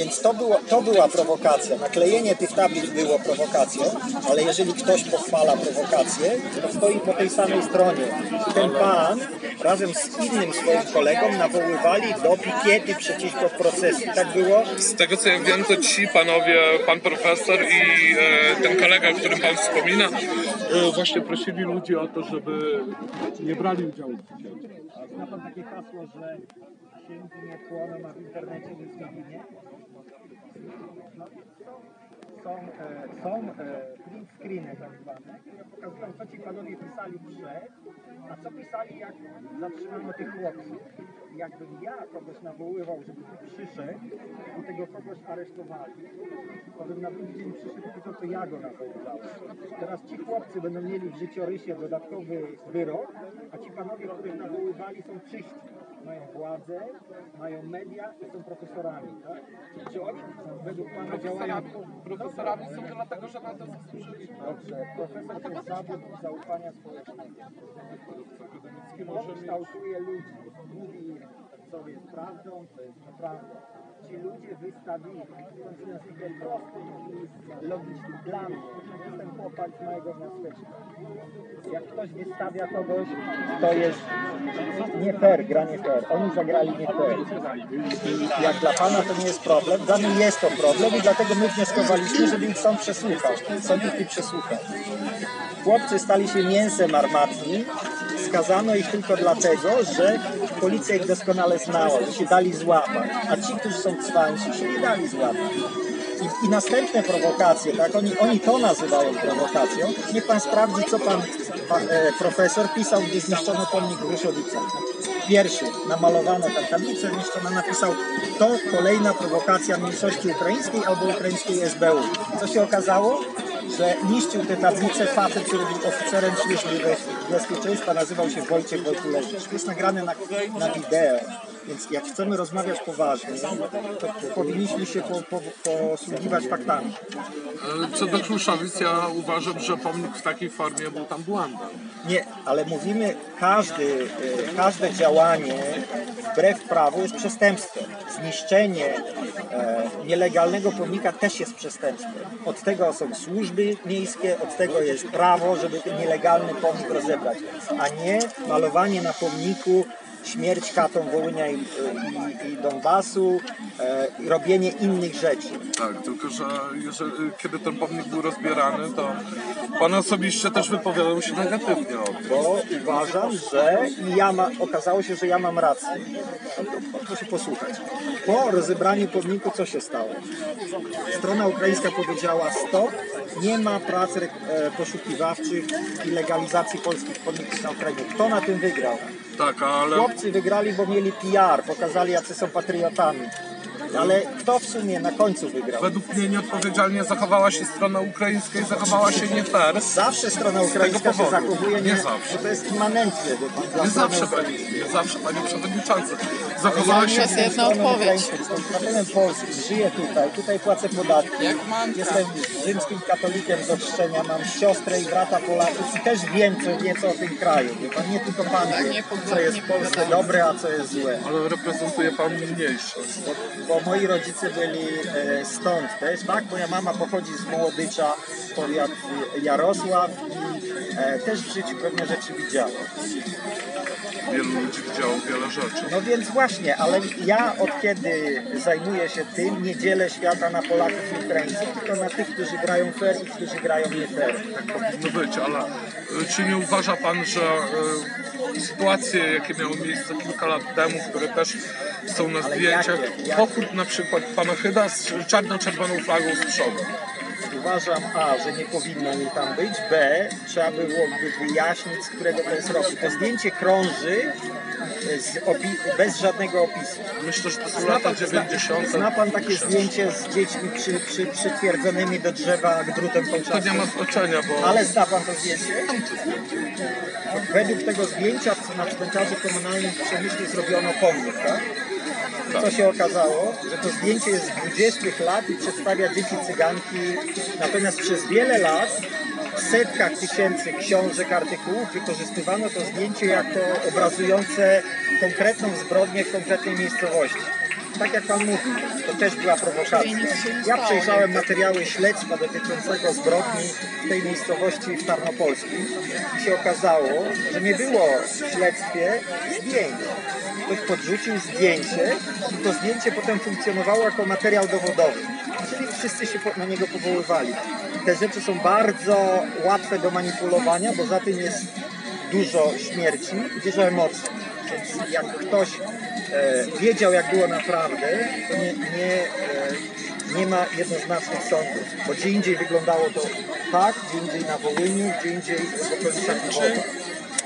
Speaker 8: Więc to, było, to była prowokacja. Naklejenie tych tablic było prowokacją, ale jeżeli ktoś pochwala prowokację, to stoi po tej samej stronie. Ten pan razem z innym swoim kolegą nawoływali do pikiety przeciwko procesji. Tak było?
Speaker 24: Z tego co ja wiem, to ci panowie, pan profesor i e, ten kolega, o którym pan wspomina,
Speaker 19: e, właśnie prosili ludzi o to, żeby nie brali udziału w pikiecie.
Speaker 8: Zna pan takie hasło, że księgi nie płoną, a w internecie nie ginie? Są, e, są e, print screeny tak zwane, które pokazują, co ci panowie pisali przed, a co pisali, jak zatrzymano tych chłopców. Jakbym ja kogoś nawoływał, żeby tu przyszedł i tego kogoś aresztowali, to bym na drugi dzień przyszedł powiedział, to ja go nawoływałem. Teraz ci chłopcy będą mieli w życiorysie dodatkowy wyrok, a ci panowie, których nawoływali są czyści. Mają władzę, mają media i są profesorami, tak? Czy oni według Pana działają...
Speaker 19: Profesorami są dlatego, że na to zasłużyli.
Speaker 8: Dobrze, profesor to jest zawód zaufania społecznego. On kształtuje ludzi, mówi co jest prawdą, co jest nieprawdą. Ci ludzie wystawili, to jest niezwykle prosty i logiczny mnie. Jestem chłopak z małego miasteczka. Jak ktoś wystawia kogoś, to jest nie fair, gra nie fair. Oni zagrali nie fair. I jak dla Pana to nie jest problem, dla mnie jest to problem i dlatego my wnioskowaliśmy, żeby ich sąd przesłuchał. Sąd ich nie przesłuchał. Chłopcy stali się mięsem armatnim. Skazano ich tylko dlatego, że policja ich doskonale znała, że się dali złapać. A ci, którzy są cwańsi, się nie dali złapać. I, I następne prowokacje, tak? Oni, oni to nazywają prowokacją. Niech pan sprawdzi, co pan, pan e, profesor pisał, gdy zniszczono pomnik w Ryszowicach. Pierwszy, namalowano tam tablicę, zniszczono, napisał to kolejna prowokacja mniejszości ukraińskiej albo ukraińskiej SBU. Co się okazało? Że niszczył te tablice facet, który był oficerem służby bez- bezpieczeństwa, nazywał się Wojciech Wojtulewicz. To jest nagrane na, na wideo, więc jak chcemy rozmawiać poważnie, to powinniśmy się po, po, posługiwać faktami.
Speaker 24: Co do Kruszowic, ja uważam, że pomnik w takiej formie był tam błędem.
Speaker 8: Nie, ale mówimy, każdy, e, każde działanie wbrew prawu jest przestępstwem. Zniszczenie e, nielegalnego pomnika też jest przestępstwem. Od tego są służby miejskie, od tego jest prawo, żeby ten nielegalny pomnik rozebrać, a nie malowanie na pomniku śmierć katom Wołynia i, i, i Donbasu e, i robienie innych rzeczy.
Speaker 24: Tak, tylko że jeżeli, kiedy ten pomnik był rozbierany, to pan osobiście też wypowiadał się negatywnie o tym.
Speaker 8: bo uważam, że i ja ma, okazało się, że ja mam rację. Proszę posłuchać. Po rozebraniu pomniku co się stało? Strona ukraińska powiedziała stop, nie ma prac e, poszukiwawczych i legalizacji polskich pomników na Ukrainie. Kto na tym wygrał?
Speaker 24: Tak, ale
Speaker 8: Chłopcy wygrali, bo mieli PR, pokazali jacy są patriotami. Ale kto w sumie na końcu wygrał?
Speaker 24: Według mnie nieodpowiedzialnie zachowała się strona ukraińska i zachowała się nie fair.
Speaker 8: Zawsze strona ukraińska się zachowuje nie,
Speaker 24: Nie zawsze.
Speaker 8: to jest immanentne dla
Speaker 24: Nie zawsze, pani, nie zawsze, panie przewodniczący. Zachowała
Speaker 8: nie
Speaker 24: się...
Speaker 8: stroną ukraińską, jestem obywatelem polskim, żyję tutaj, tutaj płacę podatki. Jestem rzymskim katolikiem z ochrzczenia, mam siostrę i brata Polaków i też wiem co, nieco o tym kraju. Wie pan, nie tylko pan wie, co jest w Polsce dobre, a co jest złe.
Speaker 24: Ale reprezentuje pan mniejszość.
Speaker 8: Bo, bo moi rodzice byli e, stąd też, tak? Moja mama pochodzi z Mołodycza, powiat Jarosław i e, też w życiu pewne rzeczy widziała.
Speaker 24: Wielu ludzi widziało wiele rzeczy.
Speaker 8: No więc właśnie, ale ja od kiedy zajmuję się tym, nie dzielę świata na Polaków i Ukraińców, tylko na tych, którzy grają fair i którzy grają nie fair.
Speaker 24: Tak powinno być, ale y, czy nie uważa pan, że y, sytuacje, jakie miały miejsce kilka lat temu, które też są na
Speaker 8: Ale
Speaker 24: zdjęciach,
Speaker 8: jakie? Jakie?
Speaker 24: pochód na przykład pana Hyda z czarno-czerwoną flagą z przodu.
Speaker 8: Uważam A, że nie powinno jej tam być, B, trzeba byłoby wyjaśnić, z którego to jest roku. To zdjęcie krąży opi- bez żadnego opisu.
Speaker 24: Myślę, że to są lata
Speaker 8: pan, zna,
Speaker 24: 90.
Speaker 8: zna pan takie zdjęcie z dziećmi przy, przy, przytwierdzonymi do drzewa drutem
Speaker 24: To
Speaker 8: kolczastym?
Speaker 24: nie ma znaczenia, bo...
Speaker 8: Ale zna pan to zdjęcie? Według tego zdjęcia na cmentarzu komunalnym w Przemyślu zrobiono pomnik, tak? Co się okazało, że to zdjęcie jest z 20 lat i przedstawia dzieci cyganki. Natomiast przez wiele lat w setkach tysięcy książek, artykułów wykorzystywano to zdjęcie jako obrazujące konkretną zbrodnię w konkretnej miejscowości. Tak jak Pan mówi, to też była prowokacja. Ja przejrzałem materiały śledztwa dotyczącego zbrodni w tej miejscowości w Tarnopolskim i się okazało, że nie było w śledztwie zdjęć. Ktoś podrzucił zdjęcie i to zdjęcie potem funkcjonowało jako materiał dowodowy. Czyli wszyscy się na niego powoływali. Te rzeczy są bardzo łatwe do manipulowania, bo za tym jest dużo śmierci i dużo emocji. Więc jak ktoś wiedział, jak było naprawdę, to nie, nie, e, nie ma jednoznacznych sądów, bo gdzie indziej wyglądało to tak, gdzie indziej na Wołyniu, gdzie indziej w okolicach Lwowa.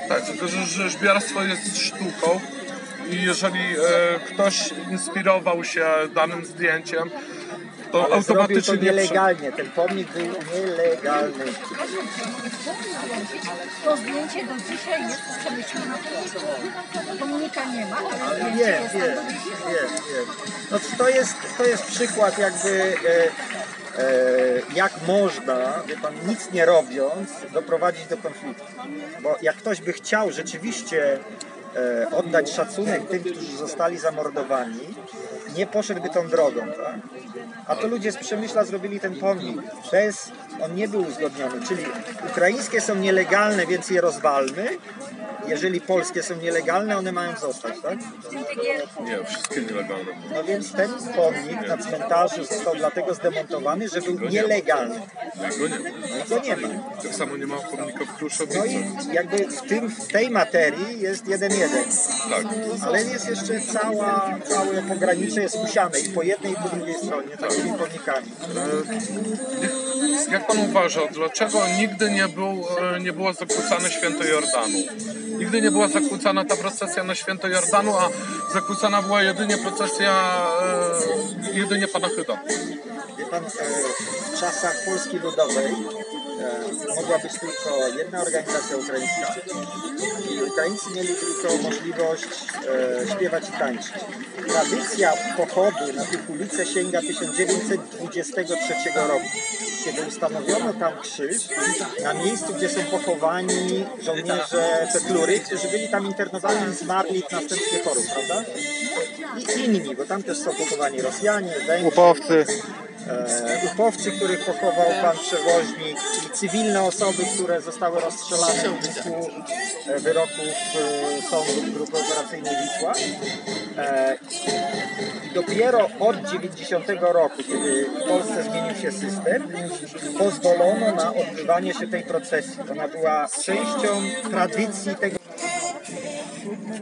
Speaker 24: Tak, tylko że rzeźbiarstwo jest sztuką i jeżeli e, ktoś inspirował się danym zdjęciem, to
Speaker 8: Ale zrobił
Speaker 24: automatycznie
Speaker 8: to
Speaker 24: nie
Speaker 8: nielegalnie, ten pomnik był nielegalny.
Speaker 25: To zdjęcie do dzisiaj jest na pomniku. Pomnika nie ma, ale zdjęcie
Speaker 8: wiem,
Speaker 25: jest dzisiaj.
Speaker 8: wiem, wiem. No to jest, to jest przykład jakby e, e, jak można, wie pan, nic nie robiąc, doprowadzić do konfliktu. Bo jak ktoś by chciał rzeczywiście e, oddać szacunek tym, którzy zostali zamordowani, nie poszedłby tą drogą, tak? A to ludzie z Przemyśla zrobili ten pomnik. Bez, on nie był uzgodniony, czyli ukraińskie są nielegalne, więc je rozwalmy. Jeżeli polskie są nielegalne, one mają zostać, tak?
Speaker 24: Nie, wszystkie nielegalne.
Speaker 8: No więc ten pomnik na cmentarzu został dlatego zdemontowany, że był nielegalny.
Speaker 24: Go nie ma.
Speaker 8: No go nie ma.
Speaker 24: Tak samo nie ma pomnika w Kruszowicy.
Speaker 8: No i jakby w, tym, w tej materii jest jeden jeden.
Speaker 24: Tak.
Speaker 8: Ale jest jeszcze cała, całe pogranicze jest usiane i po jednej i po drugiej stronie takimi pomnikami.
Speaker 24: E, Jak pan uważa, dlaczego nigdy nie, był, e, nie było zakłócane święto Jordanu? Nigdy nie była zakłócana ta procesja na święto Jordanu, a zakłócana była jedynie procesja e, jedynie pana Hyda.
Speaker 8: Wie pan, e, w czasach Polski Ludowej mogła być tylko jedna organizacja ukraińska i Ukraińcy mieli tylko możliwość e, śpiewać i tańczyć. Tradycja pochodu na tych ulicę sięga 1923 roku, kiedy ustanowiono tam krzyż na miejscu, gdzie są pochowani żołnierze Petlury, którzy byli tam internowani i zmarli w następstwie chorób, prawda? I inni, bo tam też są pochowani Rosjanie, Węgrzy. E, upowcy, których pochował pan przewoźnik, czyli cywilne osoby, które zostały rozstrzelane w wyniku e, wyroków e, sądu Grupy Operacyjnej Wisła. E, I dopiero od 90 roku, kiedy w Polsce zmienił się system, pozwolono na odbywanie się tej procesji. Ona była częścią tradycji tego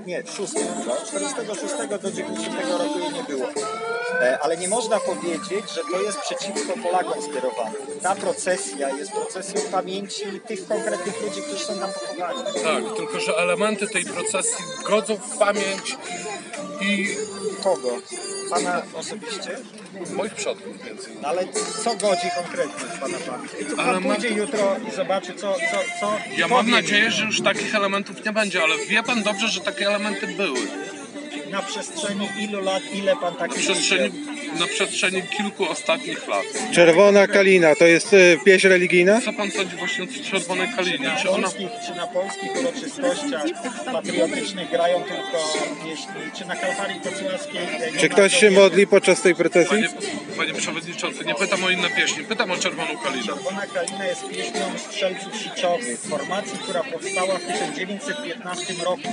Speaker 8: nie, w szóstym, no, 46 do 90 roku jej nie było. E, Ale nie można powiedzieć, że to jest przeciwko Polakom skierowane. Ta procesja jest procesją pamięci tych konkretnych ludzi, którzy są tam pochowani.
Speaker 24: Tak, tylko że elementy tej procesji godzą w pamięć i
Speaker 8: Kogo? Pana osobiście?
Speaker 24: Moich przodków między innymi.
Speaker 8: No ale co godzi konkretnie w Pana pamięć? I to
Speaker 24: Ale
Speaker 8: Pan
Speaker 24: mam-
Speaker 8: pójdzie jutro i zobaczy, co, co, co
Speaker 24: Ja mam nadzieję, że już takich elementów nie będzie, ale wie pan dobrze, że takie elementy były.
Speaker 8: Na przestrzeni ilu lat, ile Pan
Speaker 24: Na
Speaker 8: takich
Speaker 24: przestrzeni, na przestrzeni kilku ostatnich lat.
Speaker 19: Czerwona kalina to jest y, pieśń religijna?
Speaker 24: Co pan sądzi właśnie o Czerwonej Kalinie?
Speaker 8: na
Speaker 24: Czy ona...
Speaker 8: polskich, czy na polskich uroczystościach patriotycznych grają tylko pieśni, czy na Kalwarii Kocławskiej e, nie
Speaker 19: Czy
Speaker 8: ma
Speaker 19: ktoś się modli podczas tej procesji?
Speaker 24: Panie, panie przewodniczący, nie pytam o inne pieśni, pytam o Czerwoną Kalinę.
Speaker 8: Czerwona Kalina jest pieśnią strzelców siczowych, formacji, która powstała w 1915 roku.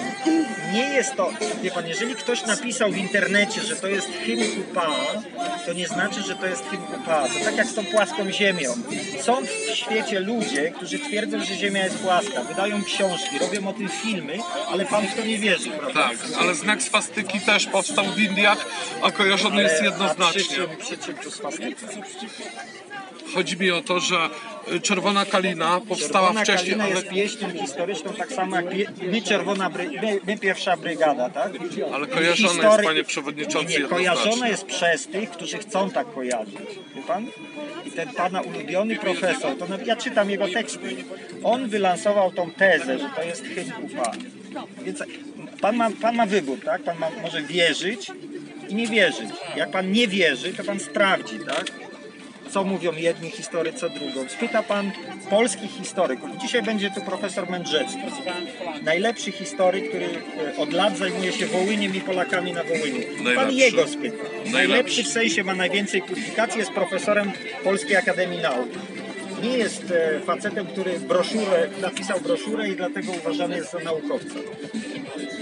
Speaker 8: Nie jest to, wie pan, jeżeli ktoś napisał w internecie, że to jest hymn UPA, to nie znaczy, że to jest hymn UPA. To tak jak z tą płaską ziemią. Są w świecie ludzie, którzy twierdzą, że ziemia jest płaska, wydają książki, robią o tym filmy, ale pan w to nie wierzy, prawda?
Speaker 24: Tak, ale znak swastyki też powstał w Indiach, a kojarzony jest
Speaker 8: Ale- A
Speaker 24: jednoznacznie.
Speaker 8: przy czym, przy czym tu swastyka?
Speaker 24: Chodzi mi o to, że y, Czerwona Kalina powstała
Speaker 8: Czerwona
Speaker 24: wcześniej,
Speaker 8: Kalina
Speaker 24: ale
Speaker 8: jest pieśnią historyczną, tak samo jak pie, my, czerwona bry, my, my pierwsza brygada, tak?
Speaker 24: Ale kojarzone jest, panie przewodniczący,
Speaker 8: Nie,
Speaker 24: jednoznacznie.
Speaker 8: jest przez tych, którzy chcą tak kojarzyć. Wie pan? I ten pana ulubiony profesor, to ja czytam jego teksty, on wylansował tą tezę, że to jest hymn. Więc pan ma, pan ma wybór, tak? Pan ma, może wierzyć i nie wierzyć. Jak pan nie wierzy, to pan sprawdzi, tak? Co mówią jedni historycy, drugą. Spyta pan polskich historyków. Dzisiaj będzie tu profesor Mędrzecki. Najlepszy historyk, który e, od lat zajmuje się Wołyniem i Polakami na Wołyniu. Pan jego spyta.
Speaker 24: Najlepszy.
Speaker 8: Najlepszy w sensie ma najwięcej publikacji, jest profesorem Polskiej Akademii Nauk. Nie jest e, facetem, który broszurę, napisał broszurę i dlatego uważany jest za naukowca.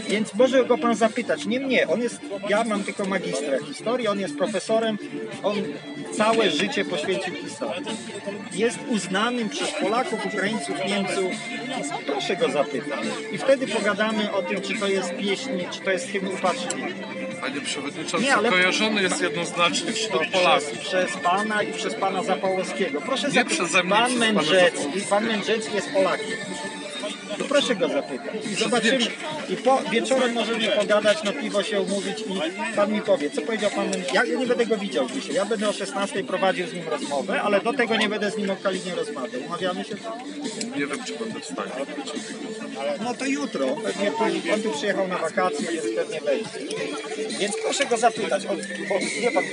Speaker 8: Więc może go pan zapytać. Nie mnie, on jest, ja mam tylko magistra historii, on jest profesorem, on całe życie poświęcił historii. Jest uznanym przez Polaków, Ukraińców, Niemców. Proszę go zapytać. I wtedy pogadamy o tym, czy to jest pieśń, czy to jest hymn UPA, czy nie.
Speaker 24: Panie przewodniczący,
Speaker 8: Nie, ale-
Speaker 24: kojarzony jest jednoznacznie wśród
Speaker 8: Przez,
Speaker 24: Polaków.
Speaker 8: przez pana i przez pana Zapałowskiego. Proszę
Speaker 24: Nie
Speaker 8: zapytać,
Speaker 24: przeze mnie,
Speaker 8: pan
Speaker 24: przez
Speaker 8: Mędrzecki, pan Mędrzecki jest Polakiem. To proszę go zapytać. I zobaczymy. I po, wieczorem możemy pogadać, na piwo się umówić i pan mi powie, co powiedział pan. Ja, ja nie będę go widział dzisiaj. Ja będę o 16 prowadził z nim rozmowę, ale do tego nie będę z nim o Kalinie rozmawiał. Umawiamy się?
Speaker 24: Nie wiem, czy będę w stanie.
Speaker 8: No to jutro. Pewnie tu, on tu przyjechał na wakacje, więc pewnie wejdzie. Więc proszę go zapytać. Bo, wie pan,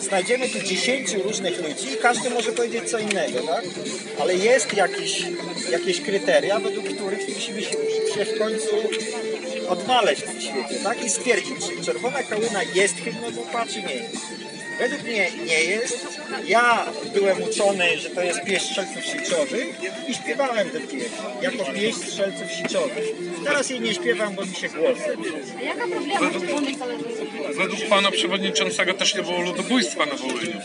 Speaker 8: znajdziemy tu 10 różnych ludzi i każdy może powiedzieć co innego, tak? Ale jest jakiś, jakieś kryteria, według których musimy się, w końcu odnaleźć w tym świecie, tak? I stwierdzić, czy czerwona kałyna jest UPA, czy nie jest. Według mnie nie jest. Ja byłem uczony, że to jest pieśń strzelców siczowych i śpiewałem tę pieśń jako pieśń strzelców siczowych. Teraz jej nie śpiewam, bo mi się głos zepsuł.
Speaker 24: Według, według pana przewodniczącego też nie było ludobójstwa na Wołyniu.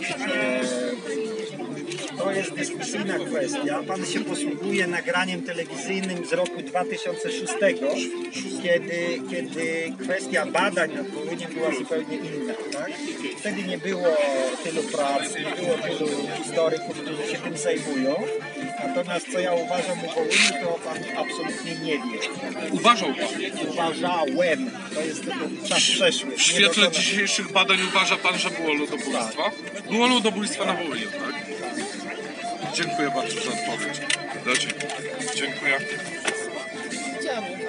Speaker 8: To jest dyskusyjna kwestia. Pan się posługuje nagraniem telewizyjnym z roku 2006, kiedy, kiedy kwestia badań nad Woluniem była zupełnie inna. Tak? Wtedy nie było tylu prac, nie było tylu historyków, którzy się tym zajmują. Natomiast co ja uważam o Woluniu, to pan absolutnie nie wie.
Speaker 24: Uważał pan.
Speaker 8: Uważałem. To jest czas przeszły.
Speaker 24: W świetle dzisiejszych badań uważa pan, że było ludobójstwo? Było ludobójstwo na Wołyniu, tak? Dziękuję bardzo za odpowiedź. Dziękuję. Dziękuję.